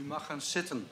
U mag gaan zitten.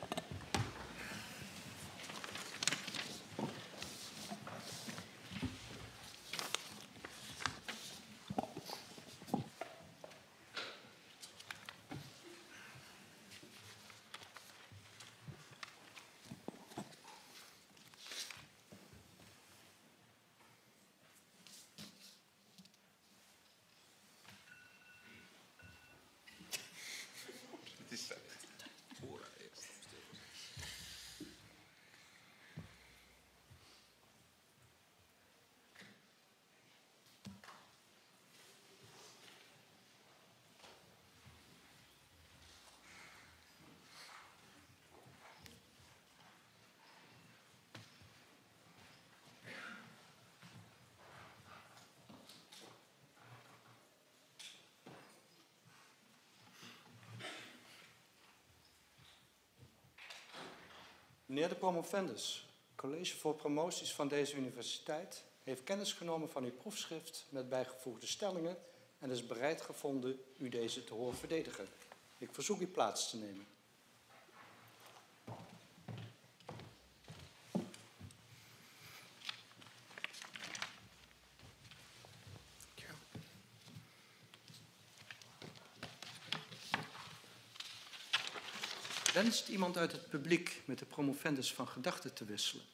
Meneer de promovendus, College voor Promoties van deze universiteit heeft kennis genomen van uw proefschrift met bijgevoegde stellingen en is bereid gevonden u deze te horen verdedigen. Ik verzoek u plaats te nemen. Wenst iemand uit het publiek met de promovendus van gedachten te wisselen?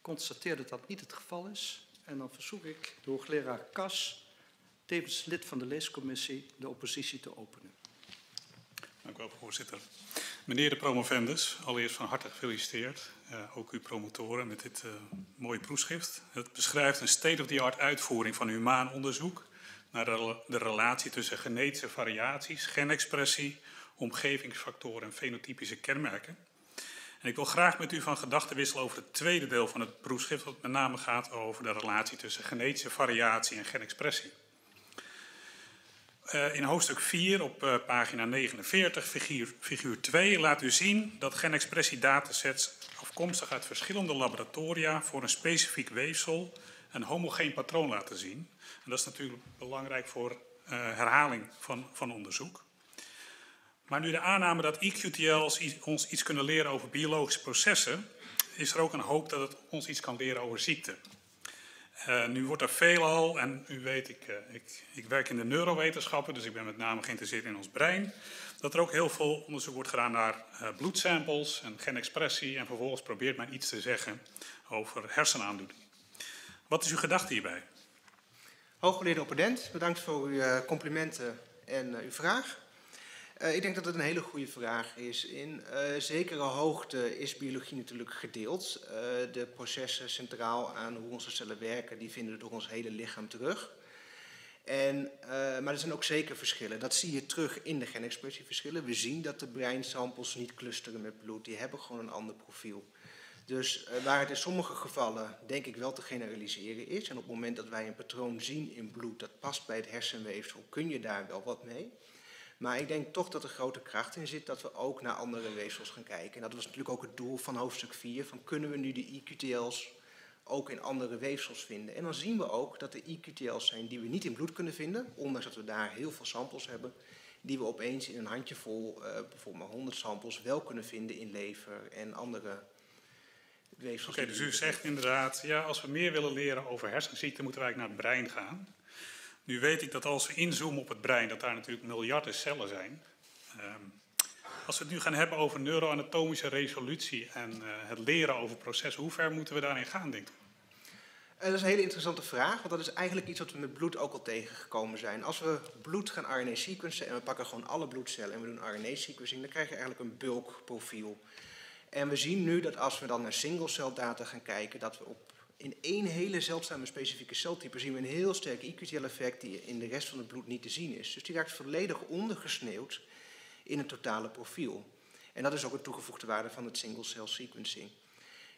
Constateer dat dat niet het geval is. En dan verzoek ik de hoogleraar Kas, tevens lid van de leescommissie, de oppositie te openen. Dank u wel, voorzitter. Meneer de promovendus, allereerst van harte gefeliciteerd. Uh, ook uw promotoren met dit uh, mooie proefschrift. Het beschrijft een state-of-the-art uitvoering van humaan onderzoek naar de relatie tussen genetische variaties, genexpressie, omgevingsfactoren en fenotypische kenmerken. En ik wil graag met u van gedachten wisselen over het tweede deel van het proefschrift, wat met name gaat over de relatie tussen genetische variatie en genexpressie. Uh, in hoofdstuk 4 op uh, pagina 49, figuur, figuur 2, laat u zien dat genexpressie-datasets afkomstig uit verschillende laboratoria voor een specifiek weefsel een homogeen patroon laten zien. En dat is natuurlijk belangrijk voor uh, herhaling van, van onderzoek. Maar nu de aanname dat EQTL's ons iets kunnen leren over biologische processen, is er ook een hoop dat het ons iets kan leren over ziekte. Uh, nu wordt er veelal, en u weet, ik, uh, ik, ik, werk in de neurowetenschappen, dus ik ben met name geïnteresseerd in ons brein, dat er ook heel veel onderzoek wordt gedaan naar uh, bloedsamples en genexpressie, en vervolgens probeert men iets te zeggen over hersenaandoening. Wat is uw gedachte hierbij? Hooggeleerde opponent, bedankt voor uw complimenten en uw vraag. Uh, ik denk dat het een hele goede vraag is. In uh, zekere hoogte is biologie natuurlijk gedeeld. Uh, de processen centraal aan hoe onze cellen werken, die vinden we door ons hele lichaam terug. En, maar er zijn ook zeker verschillen. Dat zie je terug in de genexpressieverschillen. We zien dat de breinsamples niet clusteren met bloed. Die hebben gewoon een ander profiel. Dus waar het in sommige gevallen denk ik wel te generaliseren is. En op het moment dat wij een patroon zien in bloed dat past bij het hersenweefsel, kun je daar wel wat mee. Maar ik denk toch dat er grote kracht in zit dat we ook naar andere weefsels gaan kijken. En dat was natuurlijk ook het doel van hoofdstuk 4, van kunnen we nu de EQTL's ook in andere weefsels vinden. En dan zien we ook dat er EQTL's zijn die we niet in bloed kunnen vinden, ondanks dat we daar heel veel samples hebben, die we opeens in een handjevol, uh, bijvoorbeeld maar 100 samples, wel kunnen vinden in lever en andere weefsels. Oké, okay, dus u zegt inderdaad, ja, als we meer willen leren over hersenziekten, moeten we eigenlijk naar het brein gaan. Nu weet ik dat als we inzoomen op het brein, dat daar natuurlijk miljarden cellen zijn. Um, als we het nu gaan hebben over neuroanatomische resolutie en uh, het leren over processen, hoe ver moeten we daarin gaan, denk ik? Uh, dat is een hele interessante vraag, want dat is eigenlijk iets wat we met bloed ook al tegengekomen zijn. Als we bloed gaan RNA-sequencen en we pakken gewoon alle bloedcellen en we doen RNA-sequencing, dan krijg je eigenlijk een bulkprofiel. En we zien nu dat als we dan naar single-cell data gaan kijken, dat we op in één hele zeldzame specifieke celtype zien we een heel sterk EQTL-effect die in de rest van het bloed niet te zien is. Dus die raakt volledig ondergesneeuwd in het totale profiel. En dat is ook een toegevoegde waarde van het single-cell sequencing.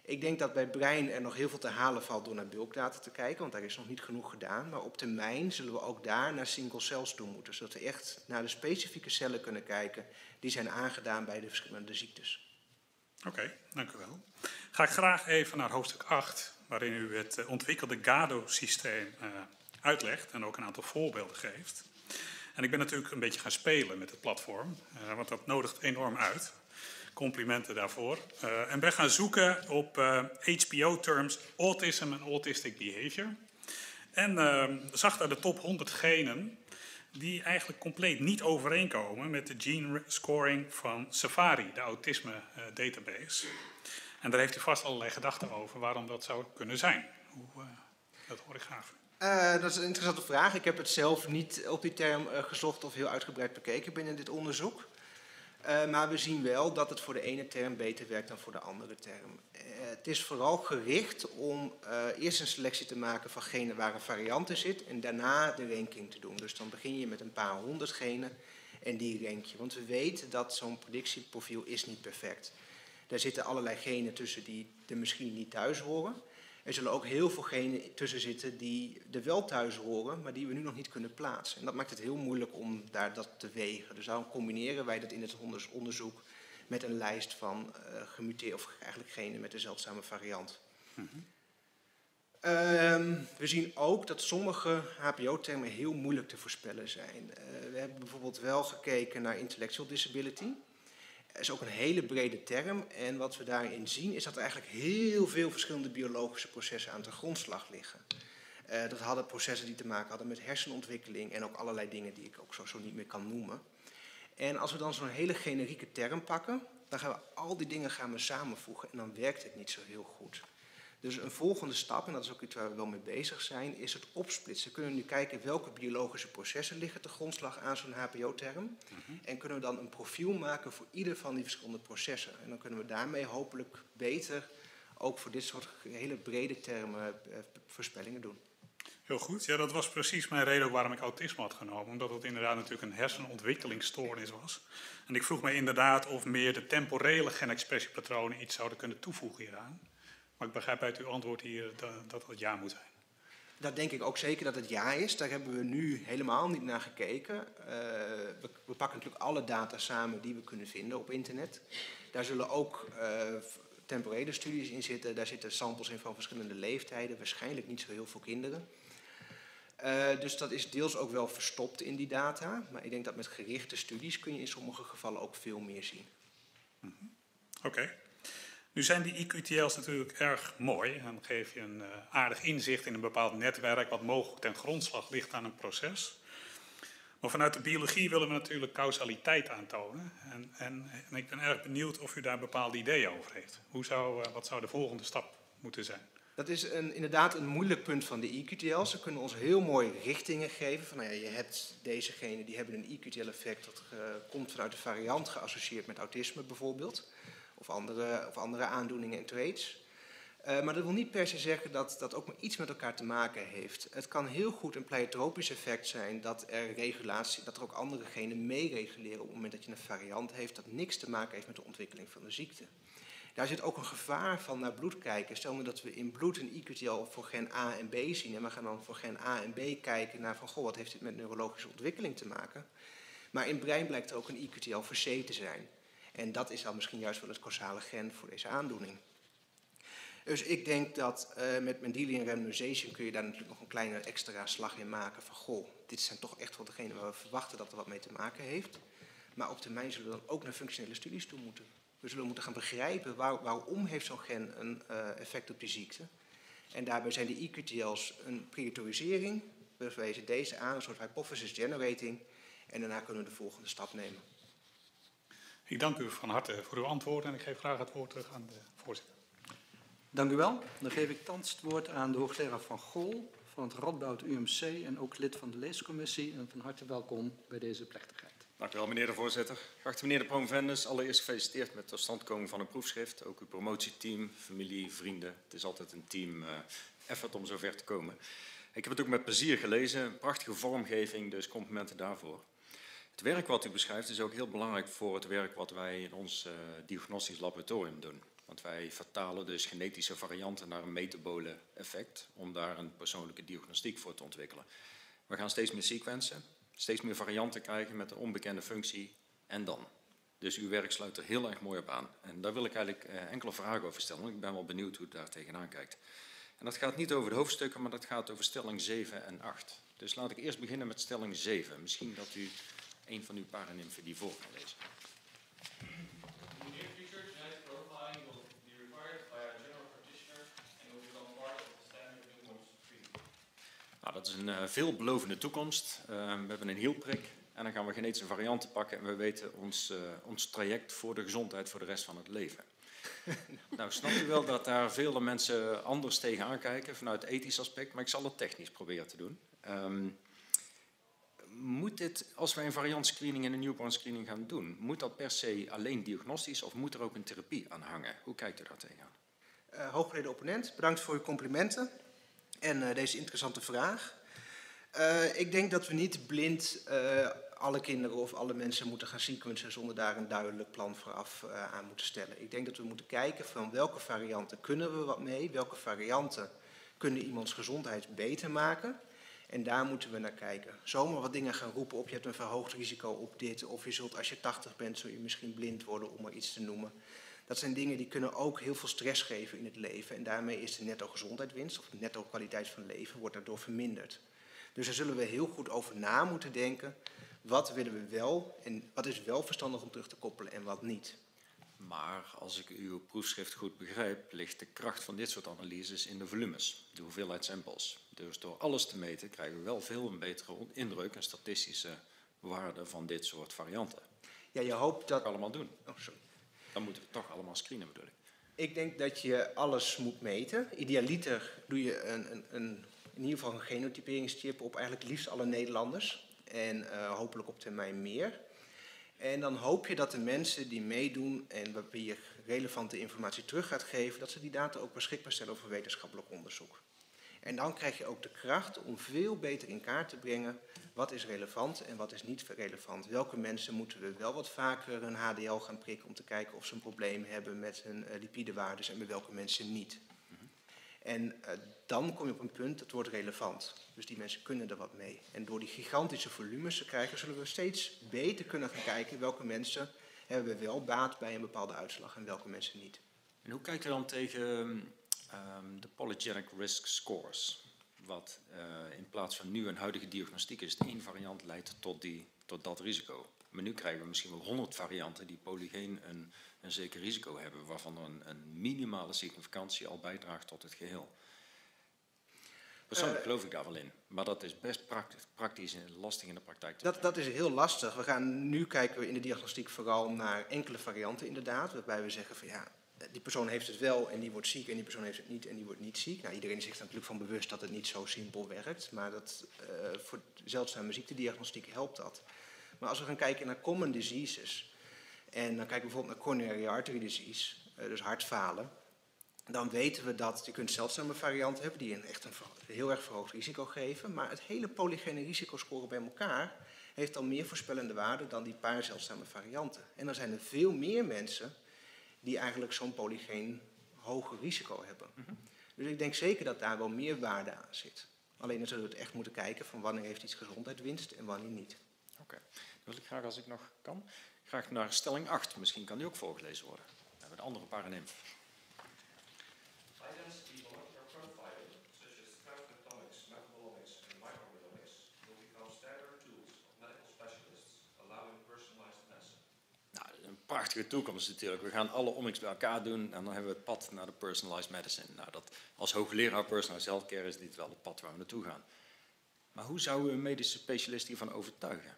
Ik denk dat bij brein er nog heel veel te halen valt door naar bulkdata te kijken, want daar is nog niet genoeg gedaan. Maar op termijn zullen we ook daar naar single cells toe moeten, zodat we echt naar de specifieke cellen kunnen kijken die zijn aangedaan bij de verschillende ziektes. Oké, dank u wel. Ga ik graag even naar hoofdstuk 8, waarin u het ontwikkelde GADO-systeem uh, uitlegt en ook een aantal voorbeelden geeft. En ik ben natuurlijk een beetje gaan spelen met het platform, uh, want dat nodigt enorm uit. Complimenten daarvoor. En ben gaan zoeken op HBO-terms autism en autistic behavior. En zag daar de top 100 genen die eigenlijk compleet niet overeenkomen met de gene scoring van Safari, de autisme database. En daar heeft u vast allerlei gedachten over waarom dat zou kunnen zijn. Hoe, dat hoor ik graag. Uh, dat is een interessante vraag. Ik heb het zelf niet op die term uh, gezocht of heel uitgebreid bekeken binnen dit onderzoek. Maar we zien wel dat het voor de ene term beter werkt dan voor de andere term. het is vooral gericht om eerst een selectie te maken van genen waar een variant in zit en daarna de ranking te doen. Dus dan begin je met een paar honderd genen en die rank je. Want we weten dat zo'n predictieprofiel is niet perfect. Daar zitten allerlei genen tussen die er misschien niet thuis horen. Er zullen ook heel veel genen tussen zitten die er wel thuis horen, maar die we nu nog niet kunnen plaatsen. En dat maakt het heel moeilijk om daar dat te wegen. Dus daarom combineren wij dat in het onderzoek met een lijst van uh, gemuteerde, of eigenlijk genen met een zeldzame variant. Uh, we zien ook dat sommige HPO-termen heel moeilijk te voorspellen zijn. Uh, we hebben bijvoorbeeld wel gekeken naar intellectual disability is ook een hele brede term. En wat we daarin zien is dat er eigenlijk heel veel verschillende biologische processen aan de grondslag liggen. Uh, dat hadden processen die te maken hadden met hersenontwikkeling en ook allerlei dingen die ik ook zo, zo niet meer kan noemen. En als we dan zo'n hele generieke term pakken, dan gaan we al die dingen gaan we samenvoegen en dan werkt het niet zo heel goed. Dus een volgende stap, en dat is ook iets waar we wel mee bezig zijn, is het opsplitsen. We kunnen nu kijken welke biologische processen liggen te grondslag aan zo'n HPO-term. Mm En kunnen we dan een profiel maken voor ieder van die verschillende processen. En dan kunnen we daarmee hopelijk beter ook voor dit soort hele brede termen eh, voorspellingen doen. Heel goed. Ja, dat was precies mijn reden waarom ik autisme had genomen. Omdat het inderdaad natuurlijk een hersenontwikkelingsstoornis was. En ik vroeg me inderdaad of meer de temporele genexpressiepatronen iets zouden kunnen toevoegen hieraan. Maar ik begrijp uit uw antwoord hier dat, dat het ja moet zijn. Dat denk ik ook zeker dat het ja is. Daar hebben we nu helemaal niet naar gekeken. Uh, we, we, pakken natuurlijk alle data samen die we kunnen vinden op internet. Daar zullen ook uh, temporele studies in zitten. Daar zitten samples in van verschillende leeftijden. Waarschijnlijk niet zo heel veel kinderen. Uh, dus dat is deels ook wel verstopt in die data. Maar ik denk dat met gerichte studies kun je in sommige gevallen ook veel meer zien. Mm -hmm. Oké. Okay. Nu zijn die IQTL's natuurlijk erg mooi en geef je een uh, aardig inzicht in een bepaald netwerk wat mogelijk ten grondslag ligt aan een proces. Maar vanuit de biologie willen we natuurlijk causaliteit aantonen. En, en, en ik ben erg benieuwd of u daar bepaalde ideeën over heeft. Hoe zou, uh, wat zou de volgende stap moeten zijn? Dat is een, inderdaad een moeilijk punt van de IQTL's. Ze kunnen ons heel mooi richtingen geven. Van, nou ja, je hebt deze genen die hebben een IQTL-effect dat uh, komt vanuit de variant geassocieerd met autisme bijvoorbeeld of andere, of andere aandoeningen en traits. Uh, maar dat wil niet per se zeggen dat dat ook maar iets met elkaar te maken heeft. Het kan heel goed een pleiotropisch effect zijn dat er regulatie, dat er ook andere genen meereguleren op het moment dat je een variant heeft dat niks te maken heeft met de ontwikkeling van de ziekte. Daar zit ook een gevaar van naar bloed kijken. Stel nu dat we in bloed een IQTL voor gen A en B zien en we gaan dan voor gen A en B kijken naar van goh, wat heeft dit met neurologische ontwikkeling te maken. Maar in brein blijkt er ook een IQTL voor C te zijn. En dat is dan misschien juist wel het causale gen voor deze aandoening. Dus ik denk dat uh, met Mendelian randomization kun je daar natuurlijk nog een kleine extra slag in maken van goh, dit zijn toch echt wel degenen waar we verwachten dat er wat mee te maken heeft. Maar op termijn zullen we dan ook naar functionele studies toe moeten. We zullen moeten gaan begrijpen waar, waarom heeft zo'n gen een uh, effect op die ziekte. En daarbij zijn de EQTL's een priorisering. We wijzen deze aan, een soort hypothesis generating. En daarna kunnen we de volgende stap nemen. Ik dank u van harte voor uw antwoord en ik geef graag het woord terug aan de voorzitter. Dank u wel. Dan geef ik thans het woord aan de hoogleraar Van Gol van het Radboud UMC en ook lid van de leescommissie. En van harte welkom bij deze plechtigheid. Dank u wel, meneer de voorzitter. Geachte meneer de promovendus, allereerst gefeliciteerd met de totstandkoming van een proefschrift. Ook uw promotieteam, familie, vrienden. Het is altijd een team uh, effort om zover te komen. Ik heb het ook met plezier gelezen. Prachtige vormgeving, dus complimenten daarvoor. Het werk wat u beschrijft is ook heel belangrijk voor het werk wat wij in ons uh, diagnostisch laboratorium doen. Want wij vertalen dus genetische varianten naar een metabole effect om daar een persoonlijke diagnostiek voor te ontwikkelen. We gaan steeds meer sequencen, steeds meer varianten krijgen met een onbekende functie en dan. Dus uw werk sluit er heel erg mooi op aan. En daar wil ik eigenlijk uh, enkele vragen over stellen. Ik ben wel benieuwd hoe u daar tegenaan kijkt. En dat gaat niet over de hoofdstukken, maar dat gaat over stelling 7 en 8. Dus laat ik eerst beginnen met stelling 7. Misschien dat u een van uw paranimfen die voor kan lezen. In the near future, genetic profiling will be required by a general practitioner and will become part of the standard newborn screening. Nou, dat is een eh, veelbelovende toekomst. Eh, we hebben een hielprik en dan gaan we genetische varianten pakken en we weten ons, eh, ons traject voor de gezondheid voor de rest van het leven. nou, snapt u wel dat daar vele mensen anders tegenaan kijken vanuit ethisch aspect, maar ik zal het technisch proberen te doen. Ehm, moet dit, als wij een variantscreening en een newborn screening gaan doen, moet dat per se alleen diagnostisch of moet er ook een therapie aan hangen? Hoe kijkt u daar tegenaan? Uh, hooggeleerde opponent, bedankt voor uw complimenten en uh, deze interessante vraag. Uh, ik denk dat we niet blind alle kinderen of alle mensen moeten gaan sequencen zonder daar een duidelijk plan vooraf aan moeten stellen. Ik denk dat we moeten kijken van welke varianten kunnen we wat mee, welke varianten kunnen iemands gezondheid beter maken. En daar moeten we naar kijken. Zomaar wat dingen gaan roepen op je hebt een verhoogd risico op dit. Of je zult als je 80 bent, zul je misschien blind worden om maar iets te noemen. Dat zijn dingen die kunnen ook heel veel stress geven in het leven. En daarmee is de netto gezondheidswinst of de netto kwaliteit van leven wordt daardoor verminderd. Dus daar zullen we heel goed over na moeten denken. Wat willen we wel en wat is wel verstandig om terug te koppelen en wat niet. Maar als ik uw proefschrift goed begrijp, ligt de kracht van dit soort analyses in de volumes, de hoeveelheid samples. Dus door alles te meten krijgen we wel veel een betere indruk en statistische waarde van dit soort varianten. Ja, je hoopt dat... allemaal doen. Oh, sorry. Dan moeten we toch allemaal screenen bedoel ik. Ik denk dat je alles moet meten. Idealiter doe je een, een, een, in ieder geval een genotyperingschip op eigenlijk liefst alle Nederlanders. En uh, hopelijk op termijn meer. En dan hoop je dat de mensen die meedoen en waarbij je relevante informatie terug gaat geven, dat ze die data ook beschikbaar stellen voor wetenschappelijk onderzoek. En dan krijg je ook de kracht om veel beter in kaart te brengen wat is relevant en wat is niet relevant. Welke mensen moeten we wel wat vaker een HDL gaan prikken om te kijken of ze een probleem hebben met hun uh, lipidewaardes en bij welke mensen niet. En uh, dan kom je op een punt, dat wordt relevant. Dus die mensen kunnen er wat mee. En door die gigantische volumes te krijgen, zullen we steeds beter kunnen gaan kijken welke mensen hebben we wel baat bij een bepaalde uitslag en welke mensen niet. En hoe kijkt u dan tegen um, de polygenic risk scores? Wat uh, in plaats van nu een huidige diagnostiek is, één variant leidt tot, die, tot dat risico. Maar nu krijgen we misschien wel honderd varianten die polygeen een, een zeker risico hebben, waarvan een, een minimale significantie al bijdraagt tot het geheel. Persoonlijk uh, geloof ik daar wel in. Maar dat is best praktisch, praktisch en lastig in de praktijk te dat, dat is heel lastig. We gaan nu kijken we in de diagnostiek vooral naar enkele varianten inderdaad. Waarbij we zeggen van ja, die persoon heeft het wel en die wordt ziek en die persoon heeft het niet en die wordt niet ziek. Nou, iedereen is zich natuurlijk van bewust dat het niet zo simpel werkt. Maar dat, uh, voor zeldzame ziektediagnostiek helpt dat. Maar als we gaan kijken naar common diseases. En dan kijken we bijvoorbeeld naar coronary artery disease, uh, dus hartfalen dan weten we dat je kunt zeldzame varianten hebben die een echt een heel erg verhoogd risico geven. Maar het hele polygene risicoscore bij elkaar heeft al meer voorspellende waarde dan die paar zeldzame varianten. En dan zijn er veel meer mensen die eigenlijk zo'n polygeen hoger risico hebben. Mm-hmm. Dus ik denk zeker dat daar wel meer waarde aan zit. Alleen dan zullen we het echt moeten kijken van wanneer heeft iets gezondheidswinst en wanneer niet. Oké, okay. dan wil ik graag als ik nog kan, graag naar stelling 8. Misschien kan die ook voorgelezen worden. We hebben de andere paranym. Prachtige toekomst natuurlijk. We gaan alle omics bij elkaar doen en dan hebben we het pad naar de personalized medicine. Nou, dat, als hoogleraar personalized healthcare is dit wel het pad waar we naartoe gaan. Maar hoe zouden we een medische specialist hiervan overtuigen?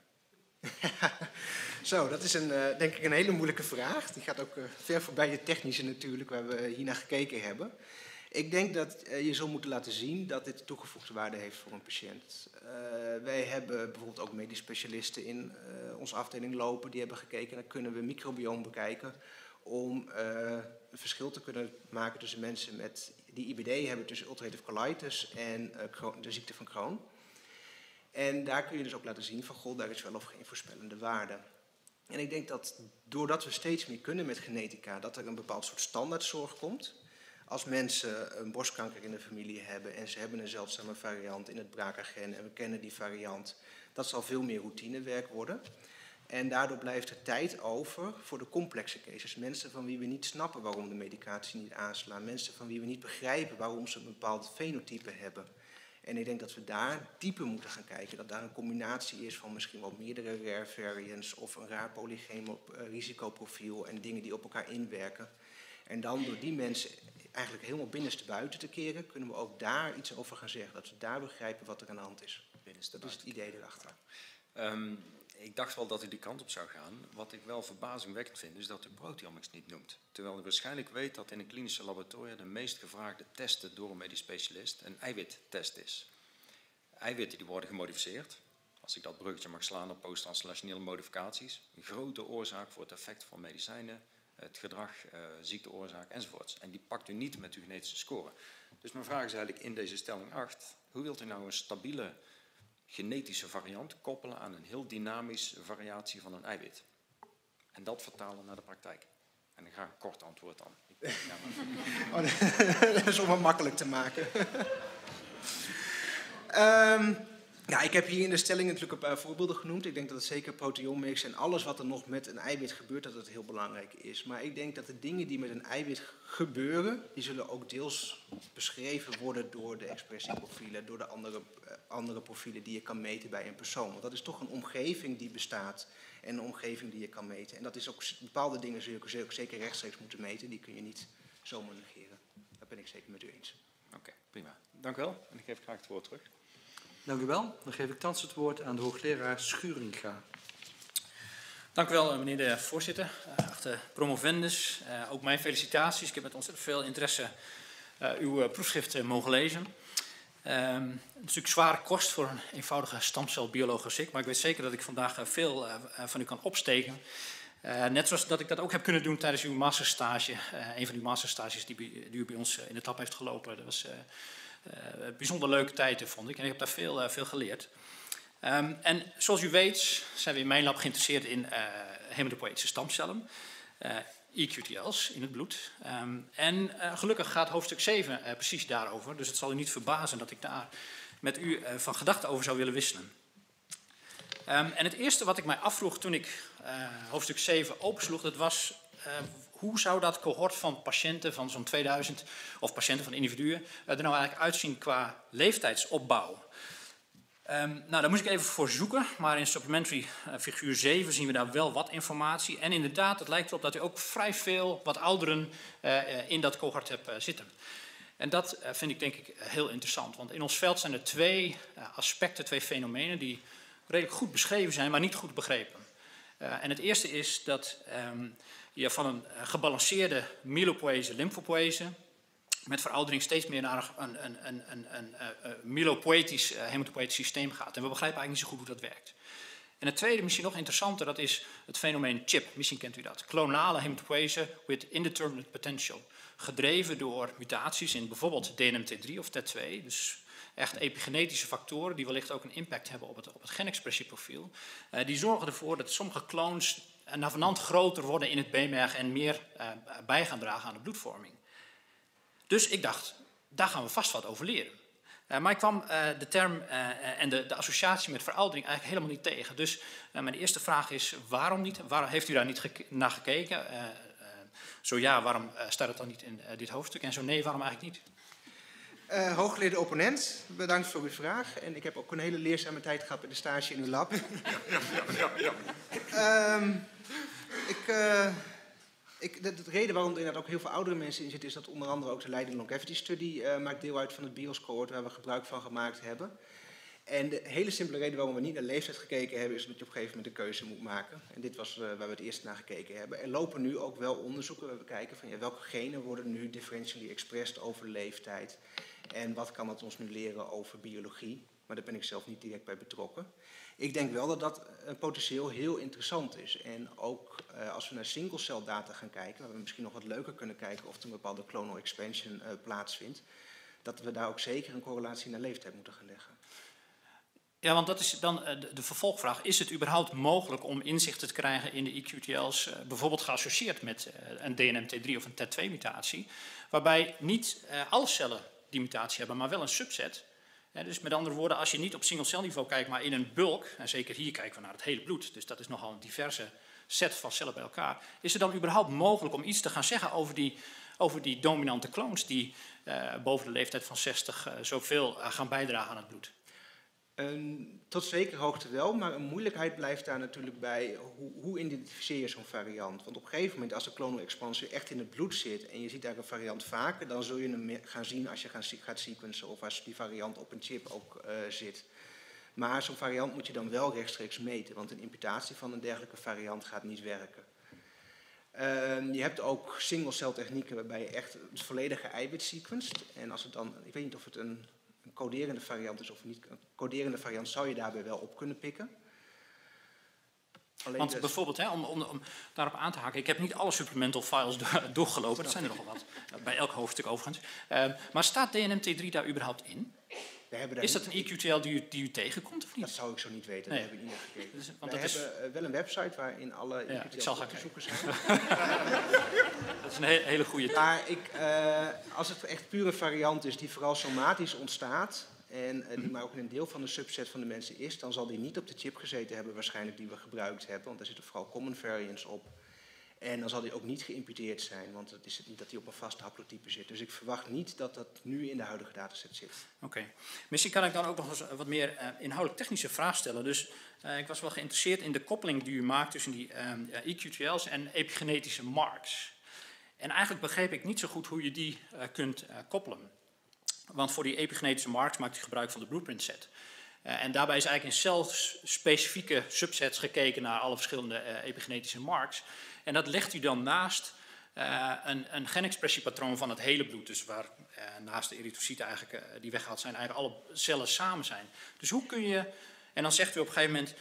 Zo, dat is een, uh, denk ik een hele moeilijke vraag. Die gaat ook uh, ver voorbij je technische natuurlijk, waar we hier naar gekeken hebben. Ik denk dat uh, je zal moeten laten zien dat dit toegevoegde waarde heeft voor een patiënt. Uh, wij hebben bijvoorbeeld ook medisch specialisten in uh, onze afdeling lopen. Die hebben gekeken, dan kunnen we microbioom bekijken om een verschil te kunnen maken tussen mensen met, die IBD hebben tussen ulcerative colitis en de ziekte van Crohn. En daar kun je dus ook laten zien van, goh, daar is wel of geen voorspellende waarde. En ik denk dat doordat we steeds meer kunnen met genetica, dat er een bepaald soort standaardzorg komt. Als mensen een borstkanker in de familie hebben en ze hebben een zeldzame variant in het BRCA-gen en we kennen die variant, dat zal veel meer routinewerk worden. En daardoor blijft er tijd over voor de complexe cases. Mensen van wie we niet snappen waarom de medicatie niet aanslaan. Mensen van wie we niet begrijpen waarom ze een bepaald fenotype hebben. En ik denk dat we daar dieper moeten gaan kijken. Dat daar een combinatie is van misschien wel meerdere rare variants of een raar polygeen eh, risicoprofiel en dingen die op elkaar inwerken. En dan door die mensen eigenlijk helemaal binnenste buiten te keren, kunnen we ook daar iets over gaan zeggen. Dat we daar begrijpen wat er aan de hand is. Binnenste Dat is het idee erachter. Ehm, ik dacht wel dat u die kant op zou gaan. Wat ik wel verbazingwekkend vind, is dat u proteomics niet noemt. Terwijl u waarschijnlijk weet dat in een klinische laboratoria de meest gevraagde testen door een medisch specialist een eiwittest is. Eiwitten die worden gemodificeerd. Als ik dat bruggetje mag slaan op post-translationele modificaties. Een grote oorzaak voor het effect van medicijnen, het gedrag, uh, ziekteoorzaak enzovoorts. En die pakt u niet met uw genetische score. Dus mijn vraag is eigenlijk in deze stelling 8. Hoe wilt u nou een stabiele genetische variant koppelen aan een heel dynamische variatie van een eiwit. En dat vertalen naar de praktijk. En ik ga een kort antwoord dan. Ja, maar... oh, dat is om het makkelijk te maken. um, Ja, ik heb hier in de stelling natuurlijk een paar voorbeelden genoemd. Ik denk dat het zeker proteomics en alles wat er nog met een eiwit gebeurt, dat het heel belangrijk is. Maar ik denk dat de dingen die met een eiwit gebeuren, die zullen ook deels beschreven worden door de expressieprofielen, door de andere, eh, andere profielen die je kan meten bij een persoon. Want dat is toch een omgeving die bestaat en een omgeving die je kan meten. En dat is ook, bepaalde dingen zul je ook zeker rechtstreeks moeten meten, die kun je niet zomaar negeren. Dat ben ik zeker met u eens. Oké, prima. Dank u wel. En ik geef graag het woord terug. Dank u wel. Dan geef ik thans het woord aan de hoogleraar Schuringa. Dank u wel, eh, meneer de voorzitter. Uh, Achte promovendus, uh, ook mijn felicitaties. Ik heb met ontzettend veel interesse uw proefschrift mogen lezen. Het is natuurlijk zware kost voor een eenvoudige stamcelbioloog als ik, maar ik weet zeker dat ik vandaag veel van u kan opsteken. net zoals dat ik dat ook heb kunnen doen tijdens uw masterstage, een van uw masterstages die, die, u bij ons in het lab heeft gelopen. Dat was bijzonder leuke tijden, vond ik. En ik heb daar veel, uh, veel geleerd. Um, en zoals u weet zijn we in mijn lab geïnteresseerd in uh, hematopoëtische stamcellen. EQTL's in het bloed. Um, en gelukkig gaat hoofdstuk 7 precies daarover. Dus het zal u niet verbazen dat ik daar met u van gedachten over zou willen wisselen. Um, en het eerste wat ik mij afvroeg toen ik hoofdstuk 7 opensloeg, dat was hoe zou dat cohort van patiënten van zo'n 2000 of patiënten van individuen er nou eigenlijk uitzien qua leeftijdsopbouw? Um, nou, daar moest ik even voor zoeken, maar in supplementary uh, figuur 7 zien we daar wel wat informatie. En inderdaad, het lijkt erop dat u ook vrij veel wat ouderen uh, in dat cohort hebt zitten. En dat vind ik denk ik heel interessant, want in ons veld zijn er twee aspecten, twee fenomenen die redelijk goed beschreven zijn, maar niet goed begrepen. en het eerste is dat um, je van een eh, gebalanceerde myelopoëse lymfopoëse met veroudering steeds meer naar een, een, een, een, een, myelopoëtisch uh, hematopoëtisch systeem gaat. En we begrijpen eigenlijk niet zo goed hoe dat werkt. En het tweede, misschien nog interessanter, dat is het fenomeen CHIP. Misschien kent u dat. Klonale hematopoëse with indeterminate potential. Gedreven door mutaties in bijvoorbeeld DNMT3 of TET2. Dus echt epigenetische factoren die wellicht ook een impact hebben op het, op het genexpressieprofiel. Die zorgen ervoor dat sommige clones navenant groter worden in het beenmerg en meer uh, bij gaan dragen aan de bloedvorming. Dus ik dacht, daar gaan we vast wat over leren. Uh, maar ik kwam uh, de term en de, de, associatie met veroudering eigenlijk helemaal niet tegen. Dus mijn eerste vraag is, waarom niet? Waarom heeft u daar niet ge naar gekeken? zo ja, waarom staat het dan niet in dit hoofdstuk? En zo nee, waarom eigenlijk niet? Uh, hooggeleerde opponent, bedankt voor uw vraag. En ik heb ook een hele leerzame tijd gehad bij de stage in uw lab. Ja, ja, ja. ja, um, ik, uh, ik, de, de, reden waarom er inderdaad ook heel veel oudere mensen in zitten, is dat onder andere ook de Leiden Longevity Study uh, maakt deel uit van het BIOS-cohort waar we gebruik van gemaakt hebben. En de hele simpele reden waarom we niet naar leeftijd gekeken hebben, is dat je op een gegeven moment een keuze moet maken. En dit was uh, waar we het eerst naar gekeken hebben. Er lopen nu ook wel onderzoeken waar we kijken van ja, welke genen worden nu differentially expressed over leeftijd. En wat kan dat ons nu leren over biologie? Maar daar ben ik zelf niet direct bij betrokken. Ik denk wel dat dat uh, potentieel heel interessant is. En ook uh, als we naar single-cell data gaan kijken, waar we misschien nog wat leuker kunnen kijken of er een bepaalde clonal expansion uh, plaatsvindt, dat we daar ook zeker een correlatie naar leeftijd moeten gaan leggen. Ja, want dat is dan de, vervolgvraag. Is het überhaupt mogelijk om inzichten te krijgen in de EQTL's, bijvoorbeeld geassocieerd met een DNMT3 of een TET2-mutatie, waarbij niet alle cellen die mutatie hebben, maar wel een subset. Dus met andere woorden, als je niet op single-cel-niveau kijkt, maar in een bulk, en zeker hier kijken we naar het hele bloed, dus dat is nogal een diverse set van cellen bij elkaar, is het dan überhaupt mogelijk om iets te gaan zeggen over die over die dominante clones die eh, boven de leeftijd van 60 uh, zoveel uh, gaan bijdragen aan het bloed? Tot zekere hoogte wel, maar een moeilijkheid blijft daar natuurlijk bij hoe, hoe identificeer je zo'n variant. Want op een gegeven moment, als de clonal expansie echt in het bloed zit en je ziet daar een variant vaker, dan zul je hem gaan zien als je gaat sequencen of als die variant op een chip ook uh, zit. Maar zo'n variant moet je dan wel rechtstreeks meten, want een imputatie van een dergelijke variant gaat niet werken. Uh, je hebt ook single-cell technieken waarbij je echt het volledige eiwit sequenced. En als het dan, ik weet niet of het een, een coderende variant is of niet, een coderende variant zou je daarbij wel op kunnen pikken. Alleen Want dus... bijvoorbeeld, hè, om, om, om, daarop aan te haken, ik heb niet alle supplemental files do doorgelopen, dat zijn er nogal wat, bij elk hoofdstuk overigens. Uh, maar staat DNMT3 daar überhaupt in? Is dat een EQTL die u, die u, tegenkomt of niet? Dat zou ik zo niet weten, nee. daar heb ik niet naar gekeken. Dus, want We dat hebben is... wel een website waarin alle ja, EQTL's te zoeken zijn. dat is een he hele goede Maar ik, uh, als het echt pure variant is die vooral somatisch ontstaat... en uh, die maar ook in een deel van de subset van de mensen is... dan zal die niet op de chip gezeten hebben waarschijnlijk die we gebruikt hebben. Want daar zitten vooral common variants op. En dan zal die ook niet geïmputeerd zijn, want het is niet dat hij op een vast haplotype zit. Dus ik verwacht niet dat dat nu in de huidige dataset zit. Oké. Misschien kan ik dan ook nog eens wat meer uh, inhoudelijk technische vraag stellen. Dus uh, ik was wel geïnteresseerd in de koppeling die u maakt tussen die EQTL's en epigenetische marks. En eigenlijk begreep ik niet zo goed hoe je die eh, kunt koppelen. Want voor die epigenetische marks maakt u gebruik van de blueprint set. en daarbij is eigenlijk in celspecifieke subsets gekeken naar alle verschillende epigenetische marks. En dat legt u dan naast uh, een, een genexpressiepatroon van het hele bloed. Dus waar uh, naast de erytrocyten eigenlijk uh, die weggehaald zijn, eigenlijk alle cellen samen zijn. Dus hoe kun je, en dan zegt u op een gegeven moment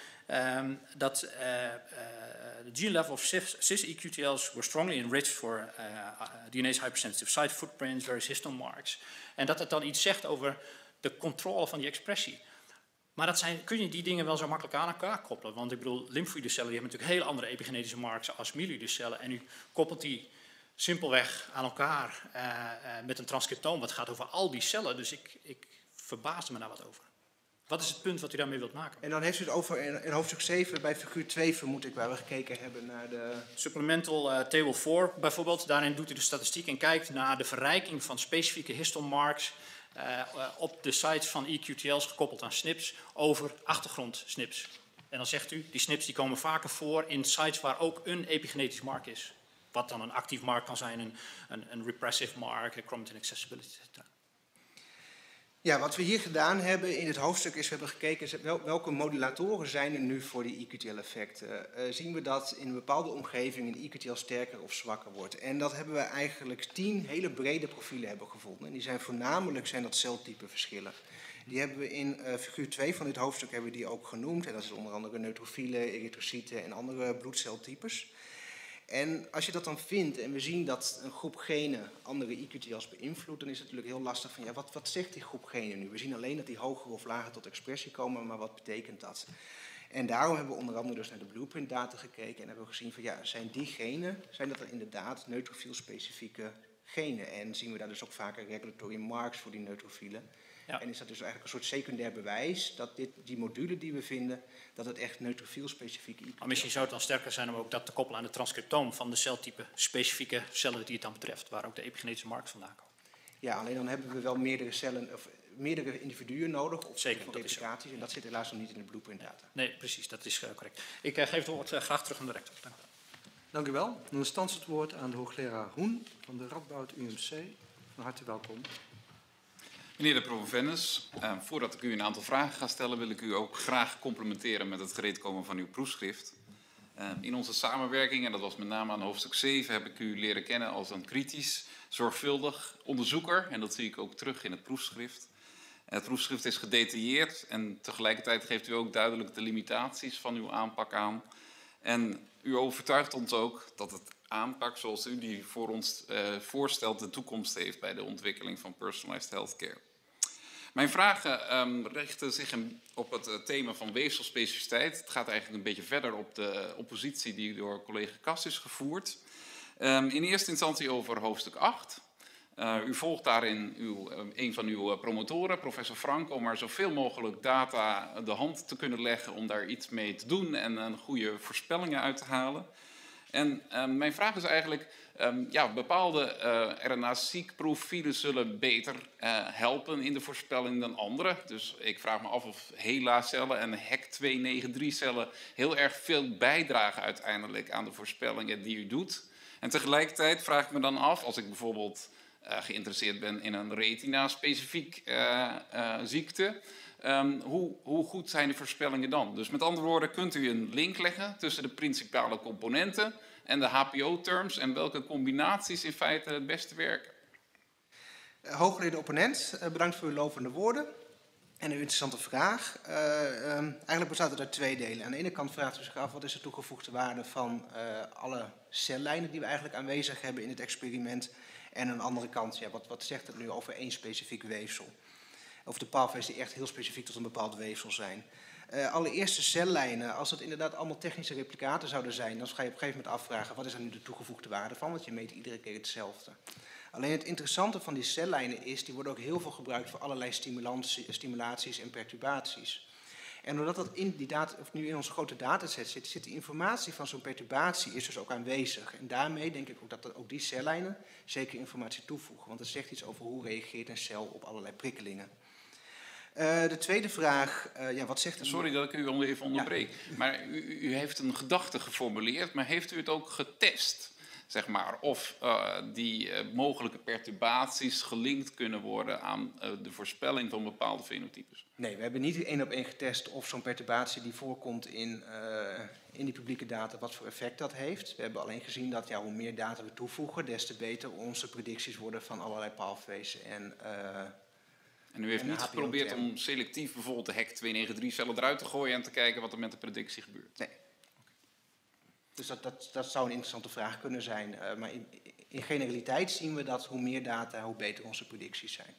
um, dat the gene level of cis-EQTL's were strongly enriched for DNA's hypersensitive site footprints, various histone marks. En dat het dan iets zegt over de controle van die expressie. Maar dat zijn, kun je die dingen wel zo makkelijk aan elkaar koppelen? Want ik bedoel, lymfoïdecellen die hebben natuurlijk hele andere epigenetische markers als myeloïdecellen. En u koppelt die simpelweg aan elkaar uh, uh, met een transcriptoom. Wat gaat over al die cellen. Dus ik, ik verbaasde me daar wat over. Wat is het punt wat u daarmee wilt maken? En dan heeft u het over in, in hoofdstuk 7 bij figuur 2 vermoed ik, waar we gekeken hebben naar de... Supplemental uh, table 4 bijvoorbeeld. Daarin doet u de statistiek en kijkt naar de verrijking van specifieke histomarks op de sites van EQTL's gekoppeld aan SNPs over achtergrondsnips. En dan zegt u, die SNPs die komen vaker voor in sites waar ook een epigenetisch mark is. Wat dan een actief mark kan zijn, een, een, een repressive mark, een chromatin accessibility. Ja, wat we hier gedaan hebben in het hoofdstuk is, we hebben gekeken welke modulatoren zijn er nu voor die EQTL-effecten. Uh, zien we dat in een bepaalde omgeving een EQTL sterker of zwakker wordt. En dat hebben we eigenlijk tien hele brede profielen hebben gevonden. En die zijn voornamelijk zijn dat celtype verschillen. Die hebben we in uh, figuur 2 van dit hoofdstuk hebben we die ook genoemd. En dat is onder andere neutrofielen, erytrocyten en andere bloedceltypes. En als je dat dan vindt en we zien dat een groep genen andere IQTL's beïnvloedt, dan is het natuurlijk heel lastig van ja, wat, wat zegt die groep genen nu? We zien alleen dat die hoger of lager tot expressie komen, maar wat betekent dat? En daarom hebben we onder andere dus naar de blueprint data gekeken en hebben we gezien van ja, zijn die genen, zijn dat er inderdaad neutrofiel specifieke genen? En zien we daar dus ook vaker regulatory marks voor die neutrofielen? Ja. En is dat dus eigenlijk een soort secundair bewijs dat dit, die module die we vinden, dat het echt neutrofiel specifieke Maar misschien zou het dan sterker zijn om ook dat te koppelen aan de transcriptoom van de celtype specifieke cellen die het dan betreft, waar ook de epigenetische markt vandaan komt. Ja, alleen dan hebben we wel meerdere cellen of meerdere individuen nodig of Zeker, voor replicaties. En dat zit helaas nog niet in de blueprint data. Nee, precies, dat is uh, correct. Ik uh, geef het woord uh, graag terug aan de rector. Dank u. Dank u wel. Dan stand het woord aan de hoogleraar Hoen van de Radboud UMC. Van harte welkom. Meneer de promovendus, eh, voordat ik u een aantal vragen ga stellen, wil ik u ook graag complimenteren met het gereedkomen van uw proefschrift. Uh, in onze samenwerking, en dat was met name aan hoofdstuk 7, heb ik u leren kennen als een kritisch, zorgvuldig onderzoeker. En dat zie ik ook terug in het proefschrift. Het proefschrift is gedetailleerd en tegelijkertijd geeft u ook duidelijk de limitaties van uw aanpak aan. En u overtuigt ons ook dat het aanpak zoals u die voor ons voorstelt de toekomst heeft bij de ontwikkeling van personalized healthcare. Mijn vragen um, richten zich op het uh, thema van weefselspecificiteit. Het gaat eigenlijk een beetje verder op de oppositie die door collega Kast is gevoerd. Um, in eerste instantie over hoofdstuk 8. Uh, u volgt daarin uw, een van uw promotoren, professor Frank, om er zoveel mogelijk data de hand te kunnen leggen om daar iets mee te doen en goede voorspellingen uit te halen. En ehm, mijn vraag is eigenlijk, ehm, ja, bepaalde eh RNA-ziekprofielen zullen beter eh, helpen in de voorspelling dan andere. Dus ik vraag me af of HeLa-cellen en HEC293-cellen heel erg veel bijdragen uiteindelijk aan de voorspellingen die u doet. En tegelijkertijd vraag ik me dan af, als ik bijvoorbeeld eh, geïnteresseerd ben in een retina-specifiek ziekte, ehm, hoe, hoe goed zijn de voorspellingen dan? Dus met andere woorden, kunt u een link leggen tussen de principale componenten en de HPO-terms en welke combinaties in feite het beste werken? Eh, Hooggeleerde opponent, eh, bedankt voor uw lovende woorden. En uw interessante vraag. Eh, ehm, eigenlijk bestaat het uit twee delen. Aan de ene kant vraagt u zich af wat is de toegevoegde waarde van alle cellijnen die we eigenlijk aanwezig hebben in het experiment. En aan de andere kant, ja, wat, wat zegt het nu over één specifiek weefsel? Over de pathways die echt heel specifiek tot een bepaald weefsel zijn. Eh allereerst de cellijnen, als dat inderdaad allemaal technische replicaten zouden zijn, dan ga je op een gegeven moment afvragen wat is er nu de toegevoegde waarde van, want je meet iedere keer hetzelfde. Alleen het interessante van die cellijnen is, die worden ook heel veel gebruikt voor allerlei stimulantie- stimulaties en perturbaties. En doordat dat die of nu in onze grote dataset zit, zit de informatie van zo'n perturbatie is dus ook aanwezig. En daarmee denk ik ook dat er ook die cellijnen zeker informatie toevoegen. Want het zegt iets over hoe reageert een cel op allerlei prikkelingen. Eh, de tweede vraag, eh, ja, wat zegt het? Sorry dat ik u onder- even onderbreek. Maar u, u- u heeft een gedachte geformuleerd, maar heeft u het ook getest? Zeg maar, of eh, die mogelijke perturbaties gelinkt kunnen worden aan de voorspelling van bepaalde fenotypes. Nee, we hebben niet één op één getest of zo'n perturbatie die voorkomt in, in die publieke data, wat voor effect dat heeft. We hebben alleen gezien dat ja, hoe meer data we toevoegen, des te beter onze predicties worden van allerlei pathways. En, En u heeft En niet geprobeerd om selectief bijvoorbeeld de HEC 293-cellen eruit te gooien en te kijken wat er met de predictie gebeurt. nee. Dus dat, dat, dat zou een interessante vraag kunnen zijn. Eh, maar in, in generaliteit zien we dat hoe meer data, hoe beter onze predicties zijn.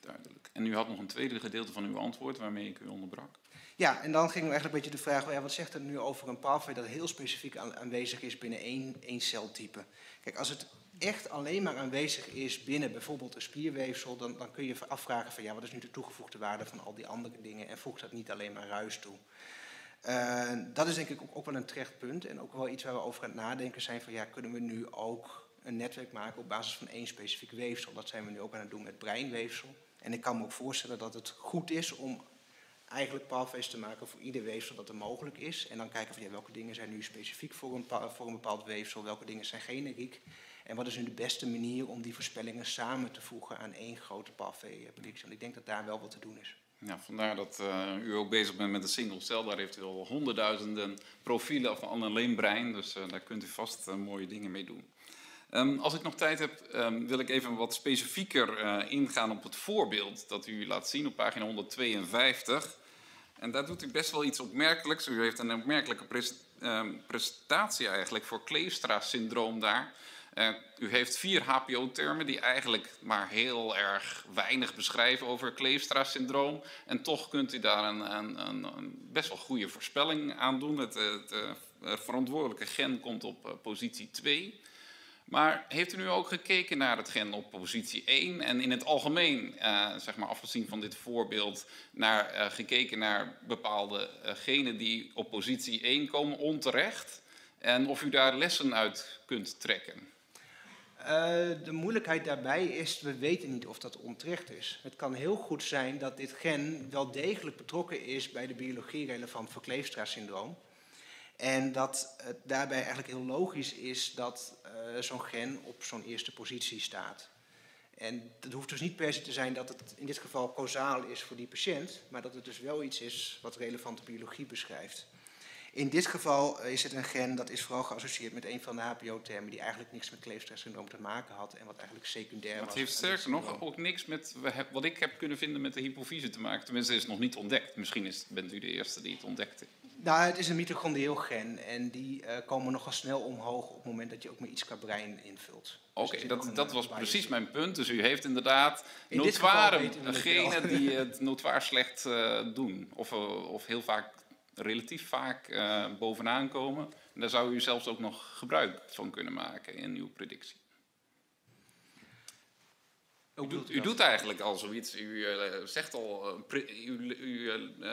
Duidelijk. En u had nog een tweede gedeelte van uw antwoord waarmee ik u onderbrak. Ja, en dan ging we eigenlijk een beetje de vraag, ja, wat zegt het nu over een pathway dat heel specifiek aan- aanwezig is binnen één, één celtype? Kijk, als het echt alleen maar aanwezig is binnen bijvoorbeeld een spierweefsel, dan, dan kun je afvragen van ja, wat is nu de toegevoegde waarde van al die andere dingen en voegt dat niet alleen maar ruis toe? Eh, dat is denk ik ook, wel een terecht punt en ook wel iets waar we over aan het nadenken zijn van ja, kunnen we nu ook een netwerk maken op basis van één specifiek weefsel? Dat zijn we nu ook aan het doen met breinweefsel. En ik kan me ook voorstellen dat het goed is om eigenlijk pathways te maken voor ieder weefsel dat er mogelijk is. En dan kijken van ja, welke dingen zijn nu specifiek voor een, voor een bepaald weefsel, welke dingen zijn generiek. En wat is nu de beste manier om die voorspellingen samen te voegen aan één grote pathway eh. Want ik denk dat daar wel wat te doen is. Ja, vandaar dat eh, u ook bezig bent met een single cel. Daar heeft u al honderdduizenden profielen van alleen brein. Dus eh, daar kunt u vast mooie dingen mee doen. Ehm, als ik nog tijd heb, ehm, wil ik even wat specifieker ingaan op het voorbeeld dat u laat zien op pagina 152. En daar doet u best wel iets opmerkelijks. U heeft een opmerkelijke pres- ehm, presentatie eigenlijk voor Kleefstra-syndroom daar. Eh, u heeft vier HPO-termen die eigenlijk maar heel erg weinig beschrijven over Kleefstra-syndroom. En toch kunt u daar een, een, een, best wel goede voorspelling aan doen. Het, het eh, verantwoordelijke gen komt op eh, positie 2. Maar heeft u nu ook gekeken naar het gen op positie 1 en in het algemeen, zeg maar afgezien van dit voorbeeld, naar, gekeken naar bepaalde genen die op positie 1 komen onterecht? En of u daar lessen uit kunt trekken? Eh, de moeilijkheid daarbij is, we weten niet of dat onterecht is. Het kan heel goed zijn dat dit gen wel degelijk betrokken is bij de biologie relevant voor Kleefstra-syndroom. En dat het daarbij eigenlijk heel logisch is dat eh, zo'n gen op zo'n eerste positie staat. En het hoeft dus niet per se te zijn dat het in dit geval causaal is voor die patiënt, maar dat het dus wel iets is wat relevante biologie beschrijft. In dit geval is het een gen dat is vooral geassocieerd met een van de HPO-termen die eigenlijk niks met Kleefstra-syndroom te maken had en wat eigenlijk secundair Maar was. het heeft sterker nog ook niks met wat ik heb kunnen vinden met de hypofyse te maken. Tenminste, is nog niet ontdekt. Misschien is, bent u de eerste die het ontdekte. Nou, het is een mitochondrieel gen en die eh, komen nogal snel omhoog op het moment dat je ook met iets qua brein invult. Dus Oké, dat, dat eh, was precies in. mijn punt. Dus u heeft inderdaad In genen die het notoire slecht eh, doen. Of, of heel vaak, relatief vaak eh, bovenaan komen. En daar zou u zelfs ook nog gebruik van kunnen maken in uw predictie. U doet, u doet eigenlijk al zoiets. U eh, zegt al, eh, u, u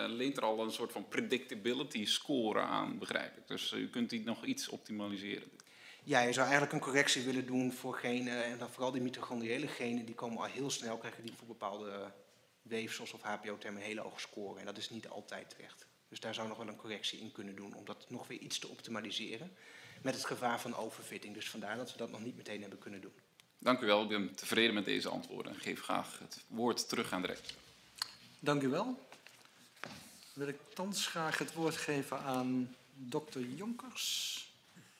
leent er al een soort van predictability score aan, begrijp ik. Dus u kunt die nog iets optimaliseren. Ja, je zou eigenlijk een correctie willen doen voor genen, en dan vooral die mitochondriële genen, die komen al heel snel, krijgen die voor bepaalde weefsels of HPO-termen een hele hoge score. En dat is niet altijd terecht. Dus daar zou nog wel een correctie in kunnen doen om dat nog weer iets te optimaliseren. Met het gevaar van overfitting. Dus vandaar dat we dat nog niet meteen hebben kunnen doen. Dank u wel. Ik ben tevreden met deze antwoorden en geef graag het woord terug aan de rector. Dank u wel. Dan wil ik thans graag het woord geven aan dokter Jonkers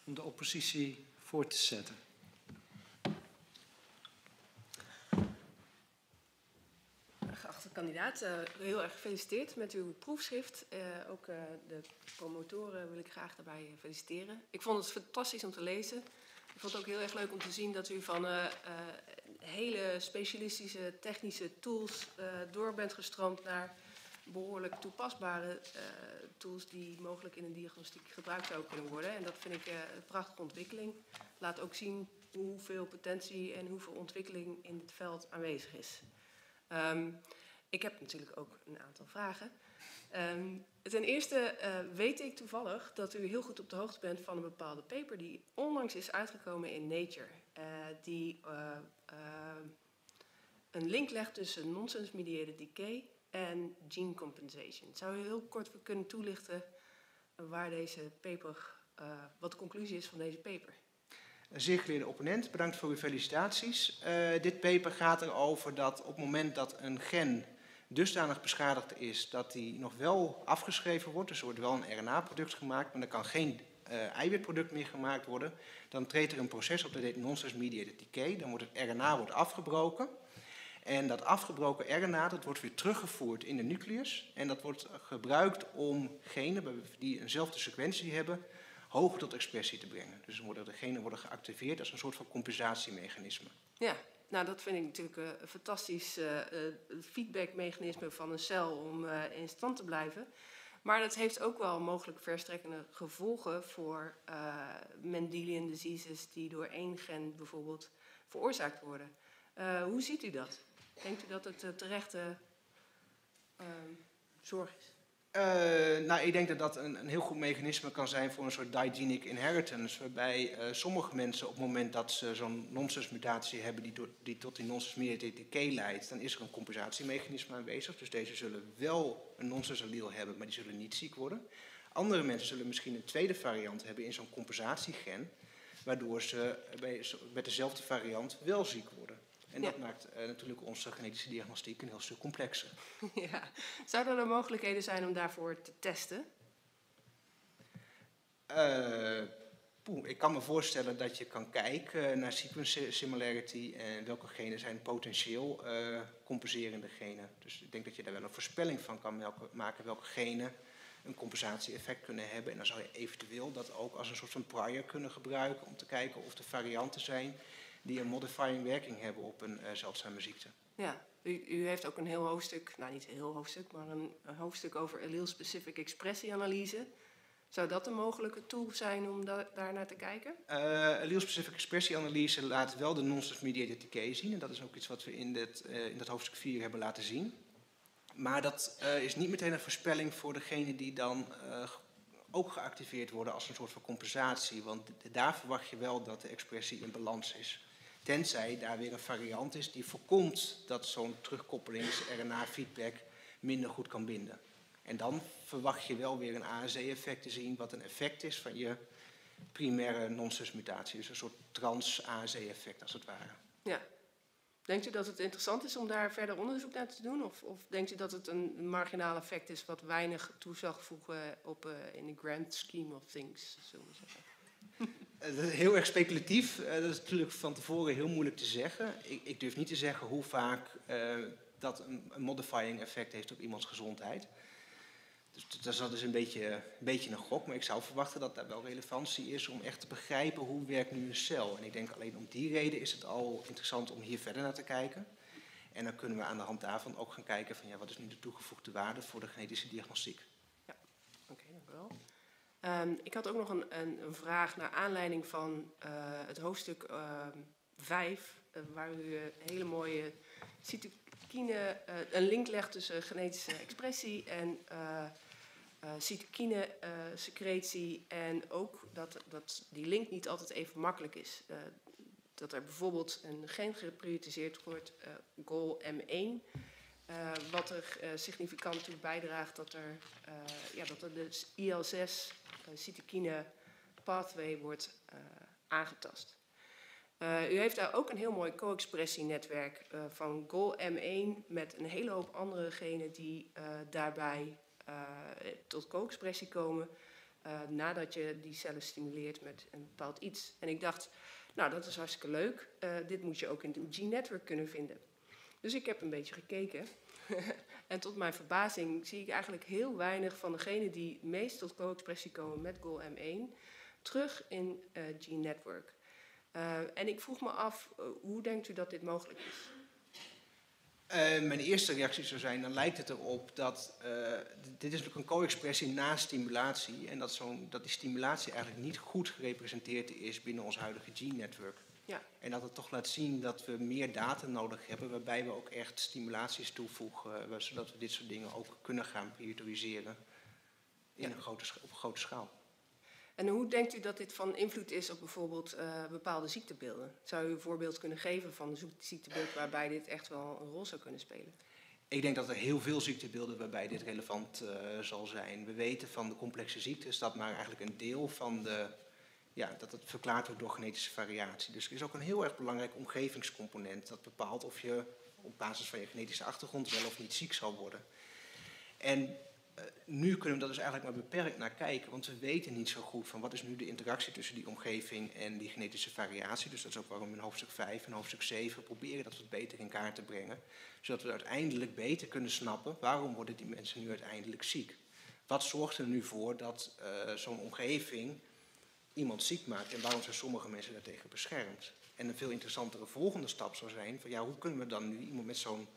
om de oppositie voor te zetten. Geachte kandidaat, uh, heel erg gefeliciteerd met uw proefschrift. Uh, ook uh, de promotoren wil ik graag daarbij feliciteren. Ik vond het fantastisch om te lezen. Ik vond het ook heel erg leuk om te zien dat u van hele specialistische technische tools door bent gestroomd naar behoorlijk toepasbare tools die mogelijk in een diagnostiek gebruikt zouden kunnen worden. En dat vind ik een prachtige ontwikkeling. Laat ook zien hoeveel potentie en hoeveel ontwikkeling in het veld aanwezig is. Um, ik heb natuurlijk ook een aantal vragen. Um, ten eerste uh, weet ik toevallig dat u heel goed op de hoogte bent van een bepaalde paper die onlangs is uitgekomen in Nature. Uh, die uh, een link legt tussen nonsense-mediated decay en gene compensation. Zou u heel kort kunnen toelichten waar deze paper, wat de conclusie is van deze paper? Een zeer geleerde opponent, bedankt voor uw felicitaties. Dit paper gaat erover dat op het moment dat een gen dusdanig beschadigd is dat die nog wel afgeschreven wordt, dus er wordt wel een RNA-product gemaakt, maar er kan geen uh, eiwitproduct meer gemaakt worden, dan treedt er een proces op dat heet nonsense-mediated decay. Dan wordt het RNA wordt afgebroken. En dat afgebroken RNA dat wordt weer teruggevoerd in de nucleus. En dat wordt gebruikt om genen die eenzelfde sequentie hebben, hoger tot expressie te brengen. Dus worden de genen worden geactiveerd als een soort van compensatiemechanisme. Ja, nou dat vind ik natuurlijk eh, een fantastisch uh, feedbackmechanisme van een cel om in stand te blijven. Maar dat heeft ook wel mogelijk verstrekkende gevolgen voor Mendelian diseases die door één gen bijvoorbeeld veroorzaakt worden. hoe ziet u dat? Denkt u dat het terechte ehm, zorg is? Uh, nou, ik denk dat dat een, een, heel goed mechanisme kan zijn voor een soort digenic inheritance. Waarbij uh, sommige mensen op het moment dat ze zo'n nonsense mutatie hebben die, do, die tot die leidt, dan is er een compensatiemechanisme aanwezig. Dus deze zullen wel een nonsense allele hebben, maar die zullen niet ziek worden. Andere mensen zullen misschien een tweede variant hebben in zo'n compensatiegen, waardoor ze bij, met dezelfde variant wel ziek. En dat maakt uh, natuurlijk onze genetische diagnostiek een heel stuk complexer. Ja. Zouden er mogelijkheden zijn om daarvoor te testen? Uh, poeh, ik kan me voorstellen dat je kan kijken naar sequence similarity en welke genen zijn potentieel uh, compenserende genen. Dus ik denk dat je daar wel een voorspelling van kan maken welke genen een compensatie-effect kunnen hebben. En dan zou je eventueel dat ook als een soort van prior kunnen gebruiken om te kijken of er varianten zijn die een modifying werking hebben op een uh, zeldzame ziekte. Ja, u, u, heeft ook een heel hoofdstuk, nou niet een heel hoofdstuk, maar een, een hoofdstuk over allele-specific expressieanalyse. Zou dat een mogelijke tool zijn om da daar naar te kijken? Uh, allele-specific expressieanalyse laat wel de nonsense-mediated decay zien. En dat is ook iets wat we in, dit, uh, in dat hoofdstuk 4 hebben laten zien. Maar dat uh, is niet meteen een voorspelling voor degene die dan ook geactiveerd worden als een soort van compensatie. Want daar verwacht je wel dat de expressie in balans is. Tenzij daar weer een variant is die voorkomt dat zo'n terugkoppelings-RNA-feedback minder goed kan binden. En dan verwacht je wel weer een ASE-effect te zien, wat een effect is van je primaire nonsensmutatie. Dus een soort trans-ASE-effect als het ware. Ja. Denkt u dat het interessant is om daar verder onderzoek naar te doen? Of, of denkt u dat het een marginaal effect is wat weinig toe voegen op, uh, in the grand scheme of things, zullen we zeggen? Heel erg speculatief. Uh, dat is natuurlijk van tevoren heel moeilijk te zeggen. Ik, ik durf niet te zeggen hoe vaak uh, dat een, modifying effect heeft op iemands gezondheid. Dus dat is dus een beetje, een beetje een gok, maar ik zou verwachten dat daar wel relevantie is om echt te begrijpen hoe werkt nu een cel. En ik denk alleen om die reden is het al interessant om hier verder naar te kijken. En dan kunnen we aan de hand daarvan ook gaan kijken van ja, wat is nu de toegevoegde waarde voor de genetische diagnostiek. Ja, oké, okay, dank wel. Um, ik had ook nog een, een, een vraag naar aanleiding van uh, het hoofdstuk 5, uh, uh, waar u een hele mooie cytokine, een link legt tussen genetische expressie en uh, cytokine-secretie en ook dat, dat die link niet altijd even makkelijk is. Dat er bijvoorbeeld een gen geprioritiseerd wordt, goal M1, wat er significant toe bijdraagt dat er, ja, dat de IL-6 cytokine pathway wordt aangetast. Uh, u heeft daar ook een heel mooi co-expressienetwerk uh, van Goal M1 met een hele hoop andere genen die uh, daarbij tot co-expressie komen nadat je die cellen stimuleert met een bepaald iets. En ik dacht, nou dat is hartstikke leuk, dit moet je ook in het G-network kunnen vinden. Dus ik heb een beetje gekeken en tot mijn verbazing zie ik eigenlijk heel weinig van degenen die meest tot co-expressie komen met Goal M1 terug in G-network. Uh, en ik vroeg me af, uh, hoe denkt u dat dit mogelijk is? Uh, mijn eerste reactie zou zijn, dan lijkt het erop dat dit is natuurlijk een co-expressie na stimulatie en dat, dat die stimulatie eigenlijk niet goed gerepresenteerd is binnen ons huidige gene-netwerk. Ja. En dat het toch laat zien dat we meer data nodig hebben waarbij we ook echt stimulaties toevoegen, zodat we dit soort dingen ook kunnen gaan prioriseren in ja. een grote, op een grote schaal. En hoe denkt u dat dit van invloed is op bijvoorbeeld uh, bepaalde ziektebeelden? Zou u een voorbeeld kunnen geven van een ziektebeeld waarbij dit echt wel een rol zou kunnen spelen? Ik denk dat er heel veel ziektebeelden waarbij dit relevant uh, zal zijn. We weten van de complexe ziektes dat maar eigenlijk een deel van de. Ja, dat het verklaard wordt door genetische variatie. Dus er is ook een heel erg belangrijk omgevingscomponent dat bepaalt of je op basis van je genetische achtergrond wel of niet ziek zal worden. En uh, nu kunnen we dat dus eigenlijk maar beperkt naar kijken, want we weten niet zo goed van wat is nu de interactie tussen die omgeving en die genetische variatie. Dus dat is ook waarom we in hoofdstuk 5 en hoofdstuk 7 proberen dat wat beter in kaart te brengen, zodat we uiteindelijk beter kunnen snappen waarom worden die mensen nu uiteindelijk ziek. Wat zorgt er nu voor dat uh, zo'n omgeving iemand ziek maakt en waarom zijn sommige mensen daartegen beschermd? En een veel interessantere volgende stap zou zijn van ja, hoe kunnen we dan nu iemand met zo'n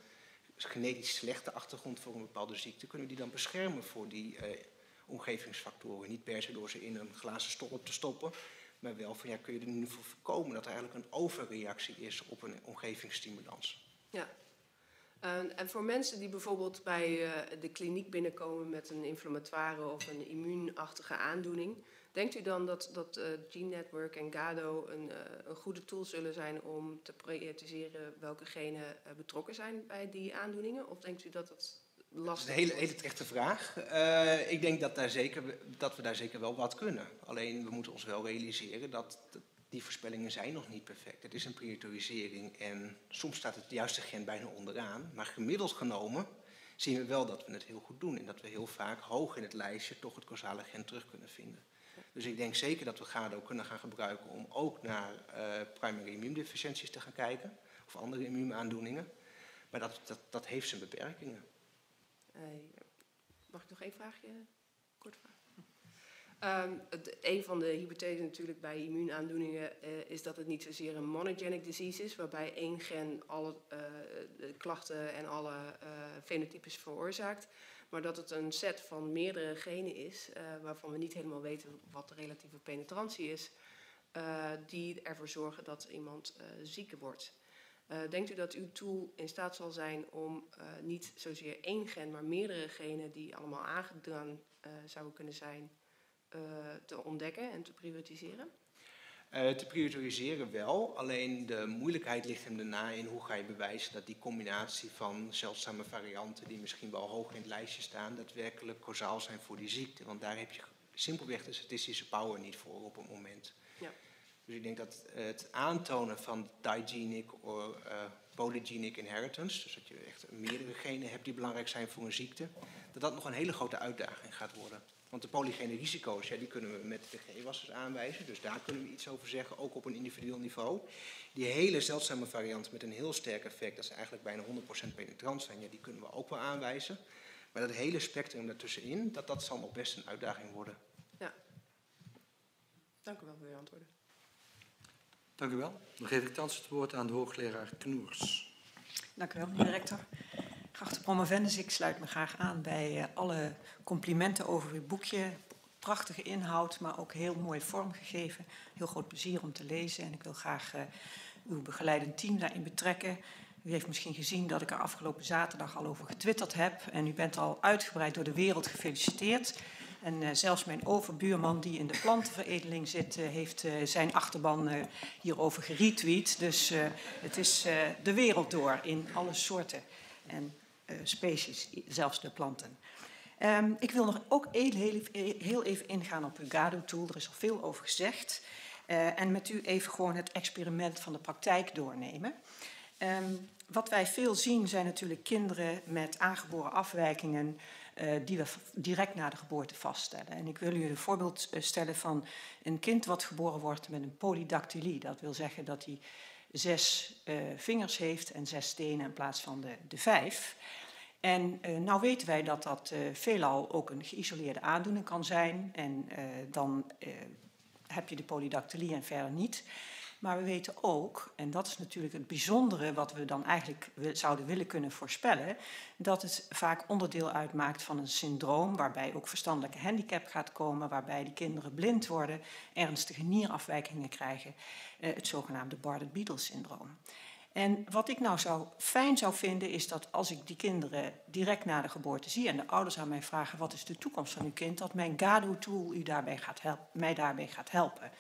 genetisch slechte achtergrond voor een bepaalde ziekte, kunnen we die dan beschermen voor die eh, omgevingsfactoren. Niet per se door ze in een glazen stolp te stoppen, maar wel van ja, kun je er nu voor voorkomen dat er eigenlijk een overreactie is op een omgevingsstimulans. Ja. En voor mensen die bijvoorbeeld bij uh, de kliniek binnenkomen met een inflammatoire of een immuunachtige aandoening, Denkt u dan dat, dat uh, Gene Network en GADO een, uh, een goede tool zullen zijn om te prioritiseren welke genen uh, betrokken zijn bij die aandoeningen? Of denkt u dat het lastig is? Een hele, hele terechte vraag. ik denk dat, daar zeker, dat we daar zeker wel wat kunnen. Alleen we moeten ons wel realiseren dat die voorspellingen zijn nog niet perfect. Het is een priorisering en soms staat het juiste gen bijna onderaan. Maar gemiddeld genomen zien we wel dat we het heel goed doen en dat we heel vaak hoog in het lijstje toch het causale gen terug kunnen vinden. Dus ik denk zeker dat we GADO kunnen gaan gebruiken om ook naar uh, primary immuundeficiënties te gaan kijken. Of andere immuunaandoeningen. Maar dat, dat, dat heeft zijn beperkingen. Uh, mag ik nog één vraagje? Kort vraag. Um, een van de hypothesen natuurlijk bij immuunaandoeningen uh, is dat het niet zozeer een monogenic disease is, waarbij één gen alle klachten en alle uh, fenotypes veroorzaakt, maar dat het een set van meerdere genen is, uh, waarvan we niet helemaal weten wat de relatieve penetrantie is, uh, die ervoor zorgen dat iemand uh, zieker wordt. denkt u dat uw tool in staat zal zijn om niet zozeer één gen, maar meerdere genen die allemaal aangedaan zouden kunnen zijn, te ontdekken en te prioritiseren? Uh, te prioriseren wel, alleen de moeilijkheid ligt hem daarna in hoe ga je bewijzen dat die combinatie van zeldzame varianten die misschien wel hoog in het lijstje staan, daadwerkelijk causaal zijn voor die ziekte. Want daar heb je simpelweg de statistische power niet voor op het moment. Ja. Dus ik denk dat het aantonen van digenic of uh, polygenic inheritance, dus dat je echt meerdere genen hebt die belangrijk zijn voor een ziekte, dat dat nog een hele grote uitdaging gaat worden. Want de polygene risico's, ja, die kunnen we met de G-wassers aanwijzen. Dus daar kunnen we iets over zeggen, ook op een individueel niveau. Die hele zeldzame varianten met een heel sterk effect, dat ze eigenlijk bijna 100% penetrant zijn, ja, die kunnen we ook wel aanwijzen. Maar dat hele spectrum daartussenin, dat, dat zal nog best een uitdaging worden. Ja. Dank u wel voor uw antwoorden. Dank u wel. Dan geef ik thans het woord aan de hoogleraar Knoers. Dank u wel, meneer rector. Geachte promovendus, ik sluit me graag aan bij uh, alle complimenten over uw boekje. Prachtige inhoud, maar ook heel mooi vormgegeven. Heel groot plezier om te lezen en ik wil graag uh, uw begeleidend team daarin betrekken. U heeft misschien gezien dat ik er afgelopen zaterdag al over getwitterd heb en u bent al uitgebreid door de wereld gefeliciteerd. En eh, zelfs mijn overbuurman die in de plantenveredeling zit, eh, heeft eh, zijn achterban hierover geretweet. Dus het is de wereld door in alle soorten en species, zelfs de planten. Ehm, ik wil nog ook heel, heel, even ingaan op uw GADO-tool. Er is al veel over gezegd. En met u even gewoon het experiment van de praktijk doornemen. Ehm, wat wij veel zien zijn natuurlijk kinderen met aangeboren afwijkingen die we direct na de geboorte vaststellen. En ik wil u een voorbeeld eh, stellen van een kind wat geboren wordt met een polydactylie. Dat wil zeggen dat hij zes eh, vingers heeft en zes stenen in plaats van de, de vijf. En eh, nou weten wij dat dat eh, veelal ook een geïsoleerde aandoening kan zijn. En eh, dan eh, heb je de polydactylie en verder niet. Maar we weten ook, en dat is natuurlijk het bijzondere wat we dan eigenlijk zouden willen kunnen voorspellen, dat het vaak onderdeel uitmaakt van een syndroom waarbij ook verstandelijke handicap gaat komen, waarbij die kinderen blind worden, ernstige nierafwijkingen krijgen, eh, het zogenaamde Bardet-Biedl-syndroom. En wat ik nou zou, fijn zou vinden, is dat als ik die kinderen direct na de geboorte zie en de ouders aan mij vragen wat is de toekomst van uw kind, dat mijn GADO-tool u daarbij gaat mij daarbij gaat helpen.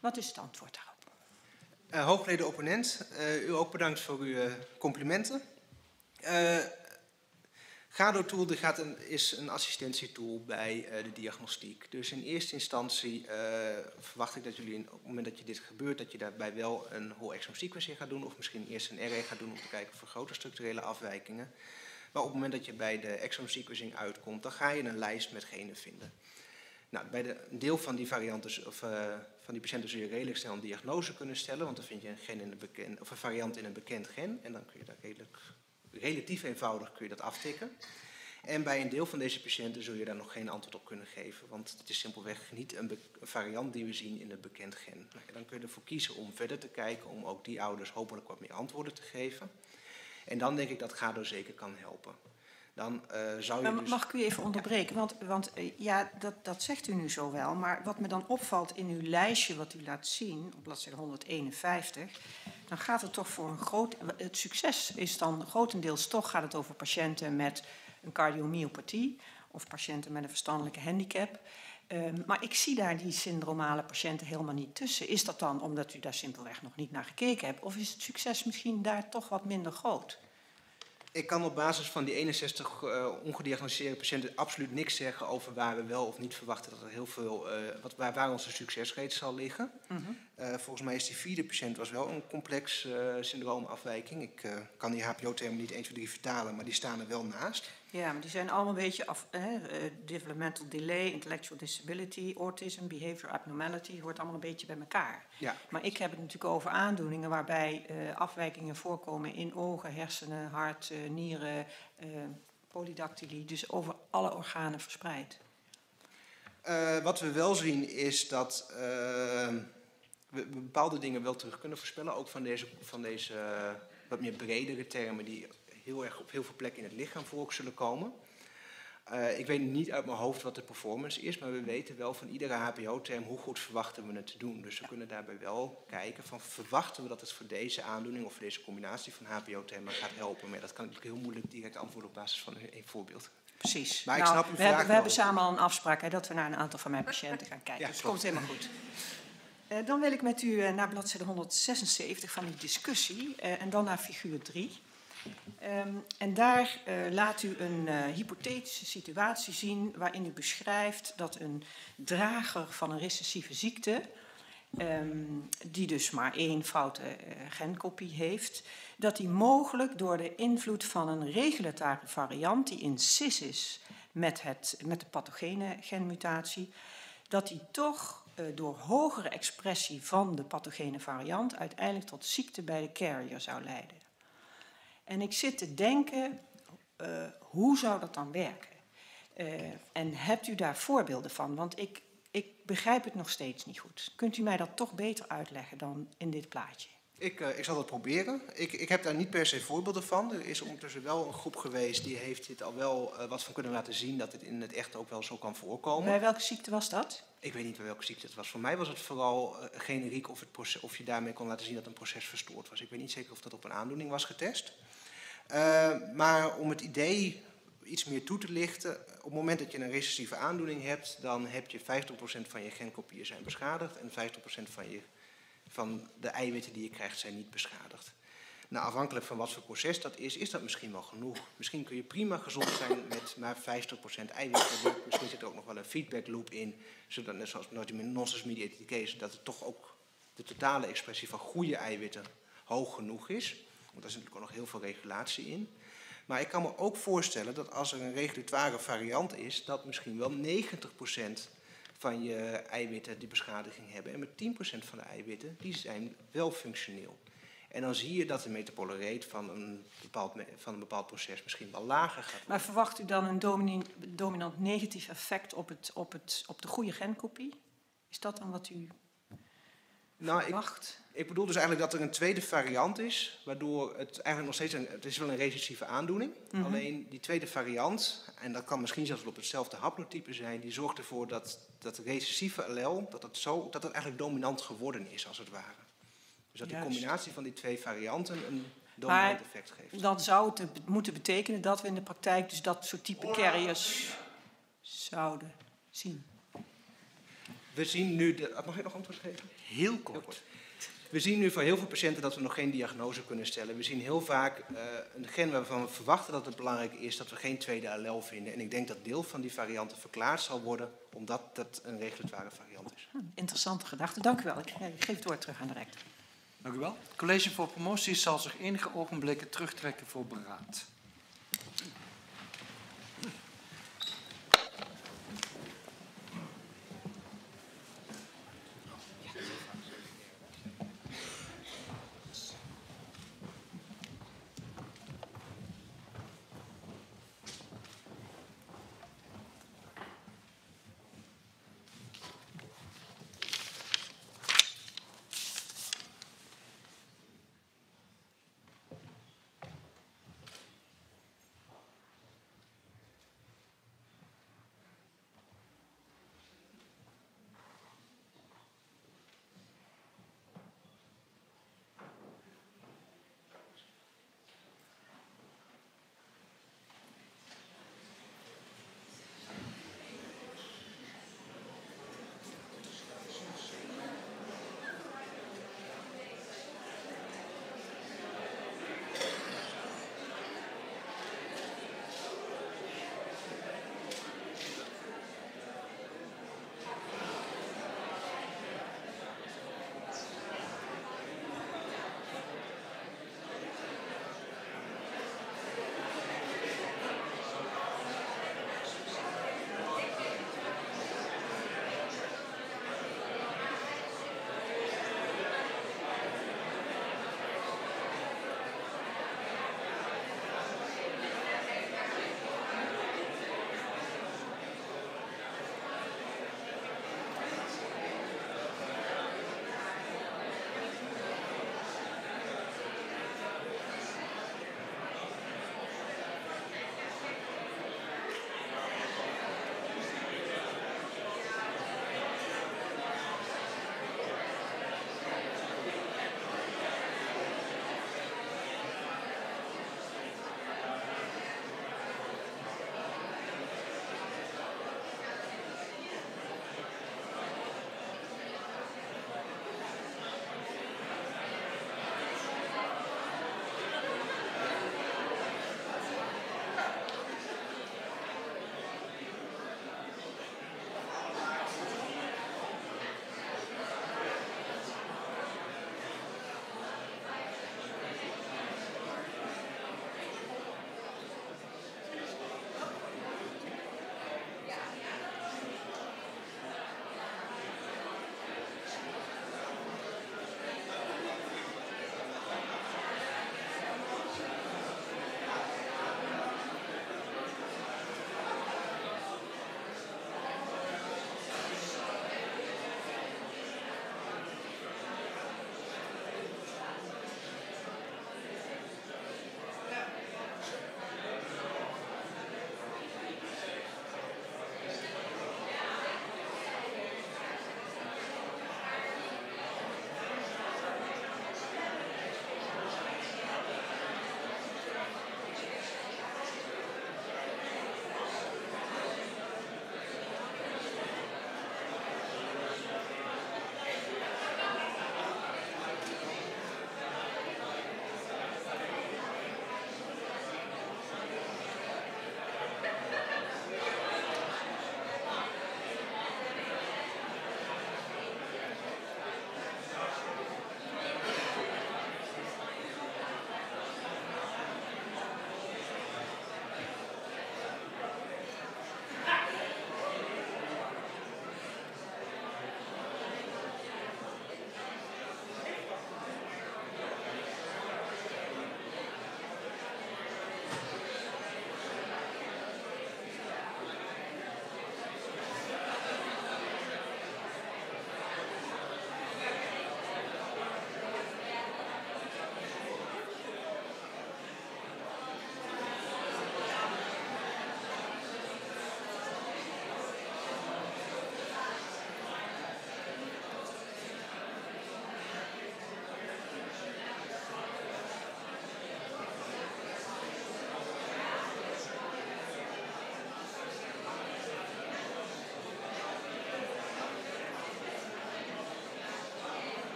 Wat is het antwoord daarop? Eh hoogleden opponent, eh, u ook bedankt voor uw eh, complimenten. Eh GADO-tool die gaat een, is een assistentietool bij de diagnostiek. Dus in eerste instantie verwacht ik dat jullie op het moment dat je dit gebeurt, dat je daarbij wel een whole exome sequencing gaat doen, of misschien eerst een RE gaat doen om te kijken voor grote structurele afwijkingen. Maar op het moment dat je bij de exome sequencing uitkomt, dan ga je een lijst met genen vinden. Nou, bij de, een deel van die varianten, of, van die patiënten zul je redelijk snel een diagnose kunnen stellen, want dan vind je een, gen in een, bekend, of een variant in een bekend gen en dan kun je daar redelijk, relatief eenvoudig kun je dat aftikken. En bij een deel van deze patiënten zul je daar nog geen antwoord op kunnen geven, want het is simpelweg niet een, variant die we zien in een bekend gen. Nou, dan kun je ervoor kiezen om verder te kijken, om ook die ouders hopelijk wat meer antwoorden te geven. En dan denk ik dat GADO zeker kan helpen. Dan eh, zou je Maar dus... mag ik u even onderbreken? Want, want eh, ja, dat, dat zegt u nu zo wel. Maar wat me dan opvalt in uw lijstje wat u laat zien, op bladzijde 151, dan gaat het toch voor een groot. Het succes is dan grotendeels toch gaat het over patiënten met een cardiomyopathie of patiënten met een verstandelijke handicap. Ehm, maar ik zie daar die syndromale patiënten helemaal niet tussen. Is dat dan omdat u daar simpelweg nog niet naar gekeken hebt? Of is het succes misschien daar toch wat minder groot? Ik kan op basis van die 61 eh, ongediagnosticeerde patiënten absoluut niks zeggen over waar we wel of niet verwachten dat er heel veel, eh, wat, waar, waar onze succesrate zal liggen. Eh, volgens mij is die vierde patiënt was wel een complex syndroomafwijking. Ik kan die HPO-termen niet 1, 2, 3 vertalen, maar die staan er wel naast. Ja, maar die zijn allemaal een beetje af, eh, developmental delay, intellectual disability, autism, behavior abnormality, hoort allemaal een beetje bij elkaar. Ja. Maar ik heb het natuurlijk over aandoeningen waarbij eh, afwijkingen voorkomen in ogen, hersenen, hart, eh, nieren, eh, polydactylie, dus over alle organen verspreid. Eh, wat we wel zien is dat we bepaalde dingen wel terug kunnen voorspellen, ook van deze, van deze wat meer bredere termen die heel erg op heel veel plekken in het lichaam voor zullen komen. Eh, ik weet niet uit mijn hoofd wat de performance is, maar we weten wel van iedere HBO-term hoe goed verwachten we het te doen. Dus we kunnen daarbij wel kijken van verwachten we dat het voor deze aandoening of voor deze combinatie van HBO-termen gaat helpen. Maar dat kan ik heel moeilijk direct antwoorden op basis van één voorbeeld. Precies. Maar ik Nou, snap uw we vraag hebben, we hebben samen al een afspraak hè, dat we naar een aantal van mijn patiënten gaan kijken. Ja, dus het komt helemaal goed. Eh, dan wil ik met u eh, naar bladzijde 176 van die discussie en dan naar figuur 3. Ehm, en daar eh, laat u een eh, hypothetische situatie zien waarin u beschrijft dat een drager van een recessieve ziekte, ehm, die dus maar één foute eh, genkopie heeft, dat die mogelijk door de invloed van een regulatoire variant die in cis is met, het, met de pathogene genmutatie, dat die toch door hogere expressie van de pathogene variant uiteindelijk tot ziekte bij de carrier zou leiden. En ik zit te denken, eh, hoe zou dat dan werken? Eh, en hebt u daar voorbeelden van? Want ik, ik begrijp het nog steeds niet goed. Kunt u mij dat toch beter uitleggen dan in dit plaatje? Ik, eh, ik zal dat proberen. Ik, ik heb daar niet per se voorbeelden van. Er is ondertussen wel een groep geweest die heeft dit al wel wat van kunnen laten zien dat het in het echt ook wel zo kan voorkomen. Bij welke ziekte was dat? Ik weet niet bij welke ziekte het was. Voor mij was het vooral generiek of, het proces, of je daarmee kon laten zien dat een proces verstoord was. Ik weet niet zeker of dat op een aandoening was getest. Eh, maar om het idee iets meer toe te lichten. Op het moment dat je een recessieve aandoening hebt, dan heb je 50% van je genkopieën zijn beschadigd en 50% van, je, van de eiwitten die je krijgt zijn niet beschadigd. Nou, afhankelijk van wat voor proces dat is, is dat misschien wel genoeg. Misschien kun je prima gezond zijn met maar 50% eiwitten. Misschien zit er ook nog wel een feedback loop in, zodat net zoals met nonsense mediated case, dat het toch ook de totale expressie van goede eiwitten hoog genoeg is. Want daar zit natuurlijk ook nog heel veel regulatie in. Maar ik kan me ook voorstellen dat als er een regulatoire variant is, dat misschien wel 90% van je eiwitten die beschadiging hebben. En met 10% van de eiwitten, die zijn wel functioneel. En dan zie je dat de metabole rate van een bepaald, van een bepaald proces misschien wel lager gaat worden. Maar verwacht u dan een dominant, dominant negatief effect op, het, op, het, op de goede genkopie? Is dat dan wat u nou, ik, verwacht? ik bedoel dus eigenlijk dat er een tweede variant is, waardoor het eigenlijk nog steeds een, het is wel een recessieve aandoening. Mhm. Alleen die tweede variant, en dat kan misschien zelfs wel op hetzelfde haplotype zijn, die zorgt ervoor dat dat recessieve allel, dat het, zo, dat het eigenlijk dominant geworden is als het ware. Dus dat die combinatie van die twee varianten een dominant Maar effect geeft. dan zou het moeten betekenen dat we in de praktijk dus dat soort type carriers zouden zien. We zien nu, de, mag ik nog antwoord geven? Heel kort. We zien nu voor heel veel patiënten dat we nog geen diagnose kunnen stellen. We zien heel vaak eh, een gen waarvan we verwachten dat het belangrijk is dat we geen tweede allel vinden. En ik denk dat deel van die varianten verklaard zal worden omdat dat een regulatoire variant is. Hm, interessante gedachte. Dank u wel. Ik, eh, ik geef het woord terug aan de rector. Dank u wel. Het College voor Promotie zal zich enige ogenblikken terugtrekken voor beraad.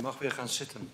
Mag weer gaan zitten.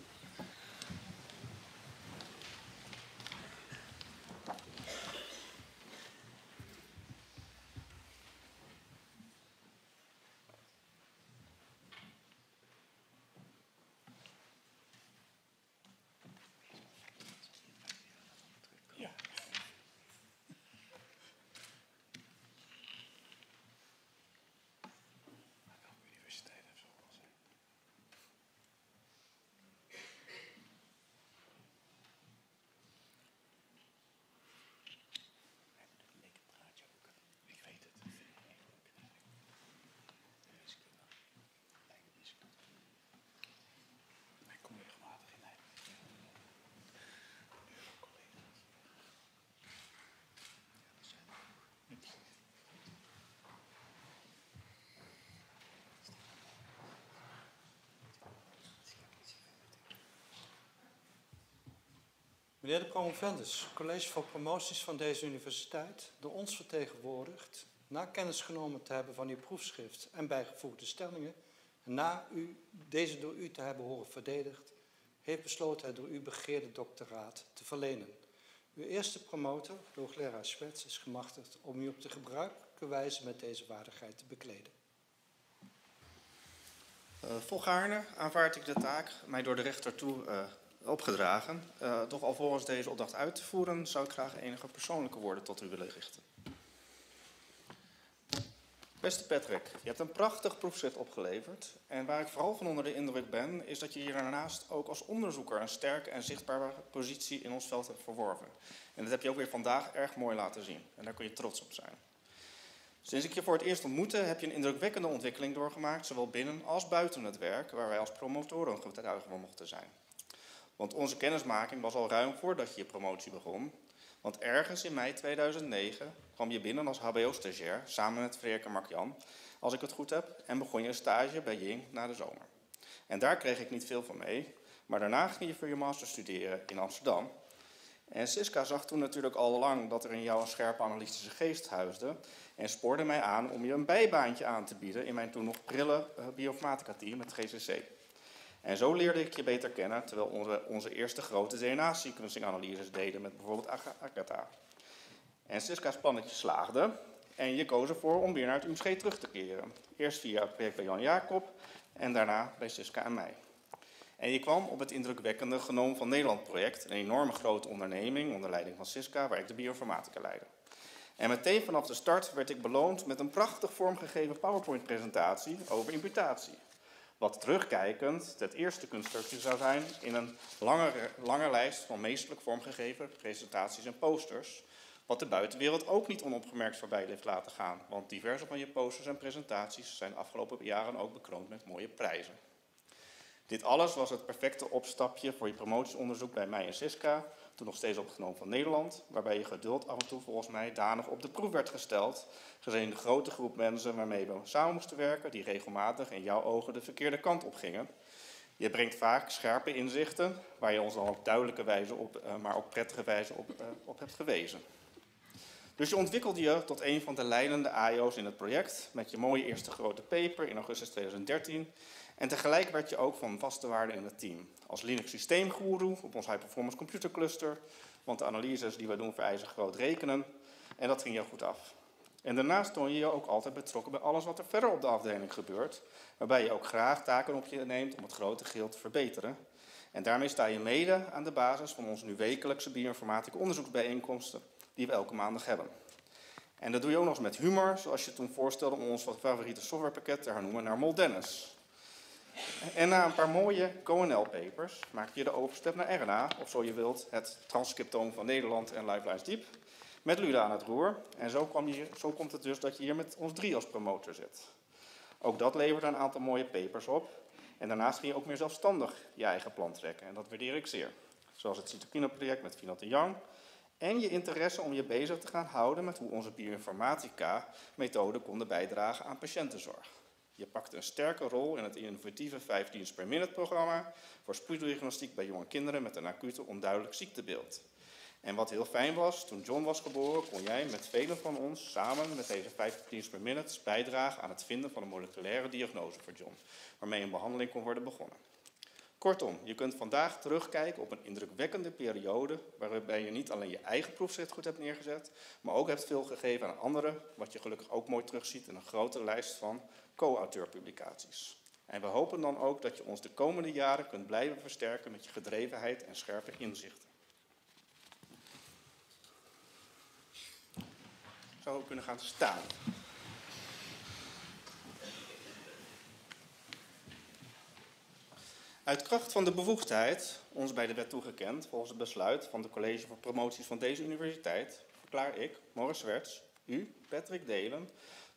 Meneer de promovendus, college voor promoties van deze universiteit, door ons vertegenwoordigd, na kennis genomen te hebben van uw proefschrift en bijgevoegde stellingen, en na u, deze door u te hebben horen verdedigd, heeft besloten het door u begeerde doctoraat te verlenen. Uw eerste promotor, hoogleraar Schwets, is gemachtigd om u op de gebruikelijke wijze met deze waardigheid te bekleden. Uh, volgaarne aanvaard ik de taak mij door de rechter toe uh, opgedragen. Uh, doch alvorens deze opdracht uit te voeren, zou ik graag enige persoonlijke woorden tot u willen richten. Beste Patrick, je hebt een prachtig proefschrift opgeleverd. En waar ik vooral van onder de indruk ben, is dat je hier daarnaast ook als onderzoeker een sterke en zichtbare positie in ons veld hebt verworven. En dat heb je ook weer vandaag erg mooi laten zien. En daar kun je trots op zijn. Sinds ik je voor het eerst ontmoette, heb je een indrukwekkende ontwikkeling doorgemaakt, zowel binnen als buiten het werk, waar wij als promotoren getuigen van mochten zijn. Want onze kennismaking was al ruim voordat je je promotie begon. Want ergens in mei 2009 kwam je binnen als HBO-stagiair samen met Freerke Mark-Jan, als ik het goed heb, en begon je een stage bij Ying na de zomer. En daar kreeg ik niet veel van mee, maar daarna ging je voor je master studeren in Amsterdam. En Siska zag toen natuurlijk al lang dat er in jou een scherpe analytische geest huisde en spoorde mij aan om je een bijbaantje aan te bieden in mijn toen nog prille uh, bioinformatica-team met GCC. En zo leerde ik je beter kennen, terwijl onze, onze eerste grote DNA-sequencing-analyses deden met bijvoorbeeld Agatha. En Siska's plannetje slaagde en je koos ervoor om weer naar het UMG terug te keren. Eerst via het project bij Jan Jacob en daarna bij Siska en mij. En je kwam op het indrukwekkende Genoom van Nederland project, een enorme grote onderneming onder leiding van Siska, waar ik de bioinformatica leidde. En meteen vanaf de start werd ik beloond met een prachtig vormgegeven PowerPoint-presentatie over imputatie. Wat terugkijkend het eerste kunststukje zou zijn in een lange, lange lijst van meestelijk vormgegeven presentaties en posters. Wat de buitenwereld ook niet onopgemerkt voorbij heeft laten gaan. Want diverse van je posters en presentaties zijn de afgelopen jaren ook bekroond met mooie prijzen. Dit alles was het perfecte opstapje voor je promotieonderzoek bij mij en Siska, toen nog steeds opgenomen van Nederland, waarbij je geduld af en toe volgens mij danig op de proef werd gesteld, gezien de grote groep mensen waarmee we samen moesten werken, die regelmatig in jouw ogen de verkeerde kant op gingen. Je brengt vaak scherpe inzichten, waar je ons dan op duidelijke wijze, op, uh, maar op prettige wijze op, uh, op hebt gewezen. Dus je ontwikkelde je tot een van de leidende AIO's in het project, met je mooie eerste grote paper in augustus 2013 en tegelijk werd je ook van vaste waarde in het team. Als Linux systeemgoeroe op ons High Performance Computer Cluster. Want de analyses die we doen vereisen groot rekenen. En dat ging jou goed af. En daarnaast toon je je ook altijd betrokken bij alles wat er verder op de afdeling gebeurt. Waarbij je ook graag taken op je neemt om het grote geheel te verbeteren. En daarmee sta je mede aan de basis van onze nu wekelijkse bioinformatica onderzoeksbijeenkomsten die we elke maandag hebben. En dat doe je ook nog eens met humor, zoals je toen voorstelde om ons favoriete softwarepakket te hernoemen naar Moldennis. En na een paar mooie CONL-papers maak je de overstap naar RNA, of zo je wilt, het transcriptoom van Nederland en Lifelines Deep, met Luda aan het roer. En zo, kwam je, zo komt het dus dat je hier met ons drie als promotor zit. Ook dat levert een aantal mooie papers op. En daarnaast ging je ook meer zelfstandig je eigen plan trekken. En dat waardeer ik zeer. Zoals het Cytokine-project met Finot de Young. En je interesse om je bezig te gaan houden met hoe onze bioinformatica-methoden konden bijdragen aan patiëntenzorg. Je pakt een sterke rol in het innovatieve 15 per minute programma voor spoeddiagnostiek bij jonge kinderen met een acute onduidelijk ziektebeeld. En wat heel fijn was, toen John was geboren, kon jij met velen van ons samen met deze 15 per minute bijdragen aan het vinden van een moleculaire diagnose voor John, waarmee een behandeling kon worden begonnen. Kortom, je kunt vandaag terugkijken op een indrukwekkende periode waarbij je niet alleen je eigen proefschrift goed hebt neergezet, maar ook hebt veel gegeven aan anderen, wat je gelukkig ook mooi terugziet in een grote lijst van co-auteurpublicaties. En we hopen dan ook dat je ons de komende jaren kunt blijven versterken met je gedrevenheid en scherpe inzichten. Zou we kunnen gaan staan. Uit kracht van de bevoegdheid, ons bij de wet toegekend volgens het besluit van de College voor Promoties van deze universiteit, verklaar ik, Morris Swerts, u, Patrick Delen,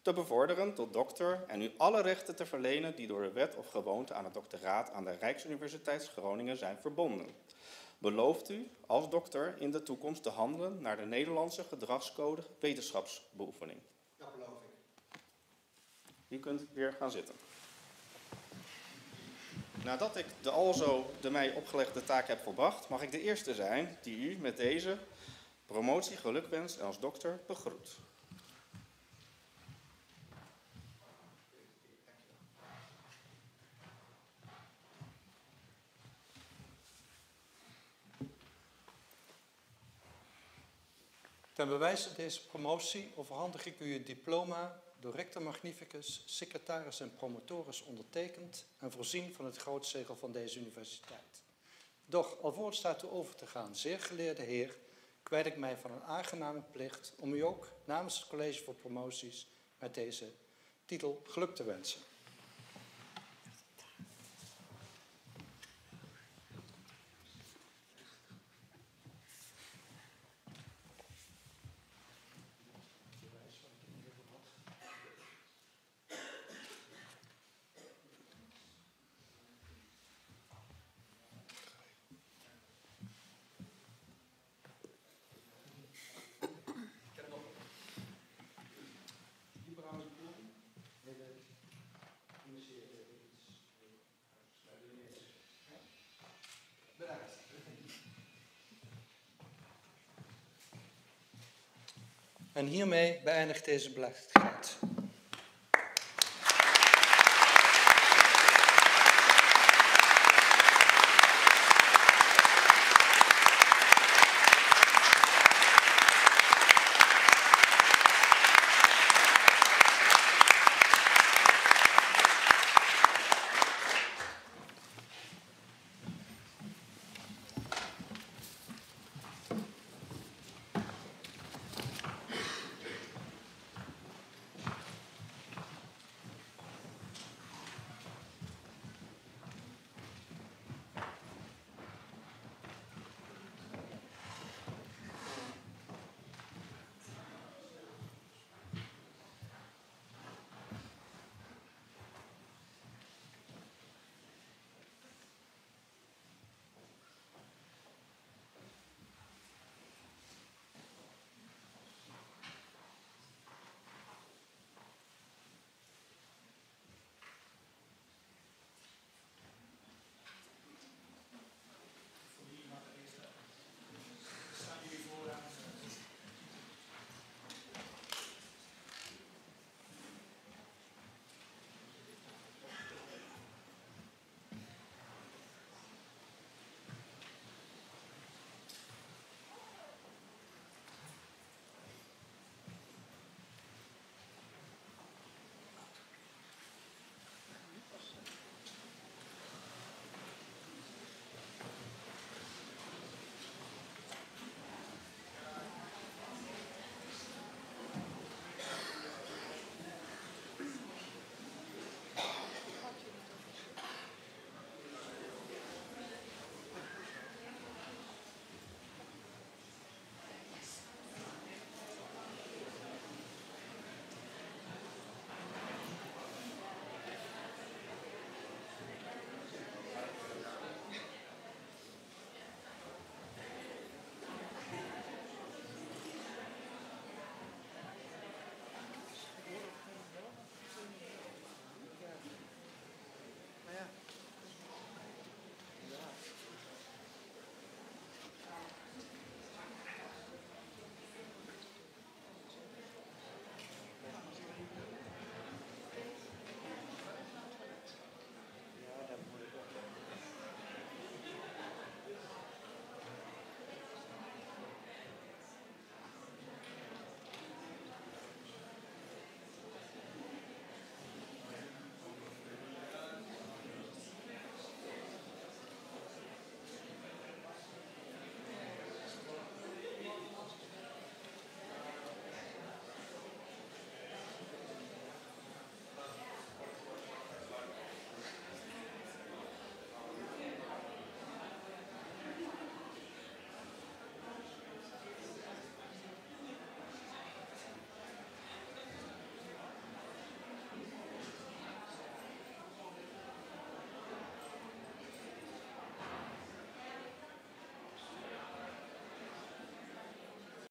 te bevorderen tot dokter en u alle rechten te verlenen die door de wet of gewoonte aan het doctoraat aan de Rijksuniversiteit Groningen zijn verbonden. Belooft u als dokter in de toekomst te handelen naar de Nederlandse gedragscode wetenschapsbeoefening? Dat beloof ik. U kunt weer gaan zitten. Nadat ik de alzo de mij opgelegde taak heb volbracht, mag ik de eerste zijn die u met deze promotie gelukwenst en als dokter begroet. Ten bewijze deze promotie overhandig ik u het diploma door rector magnificus, secretaris en promotoris ondertekend en voorzien van het grootzegel van deze universiteit. Doch, alvorens daartoe over te gaan, zeer geleerde heer, kwijt ik mij van een aangename plicht om u ook namens het College voor Promoties met deze titel geluk te wensen. En hiermee beëindigt deze belachelijkheid.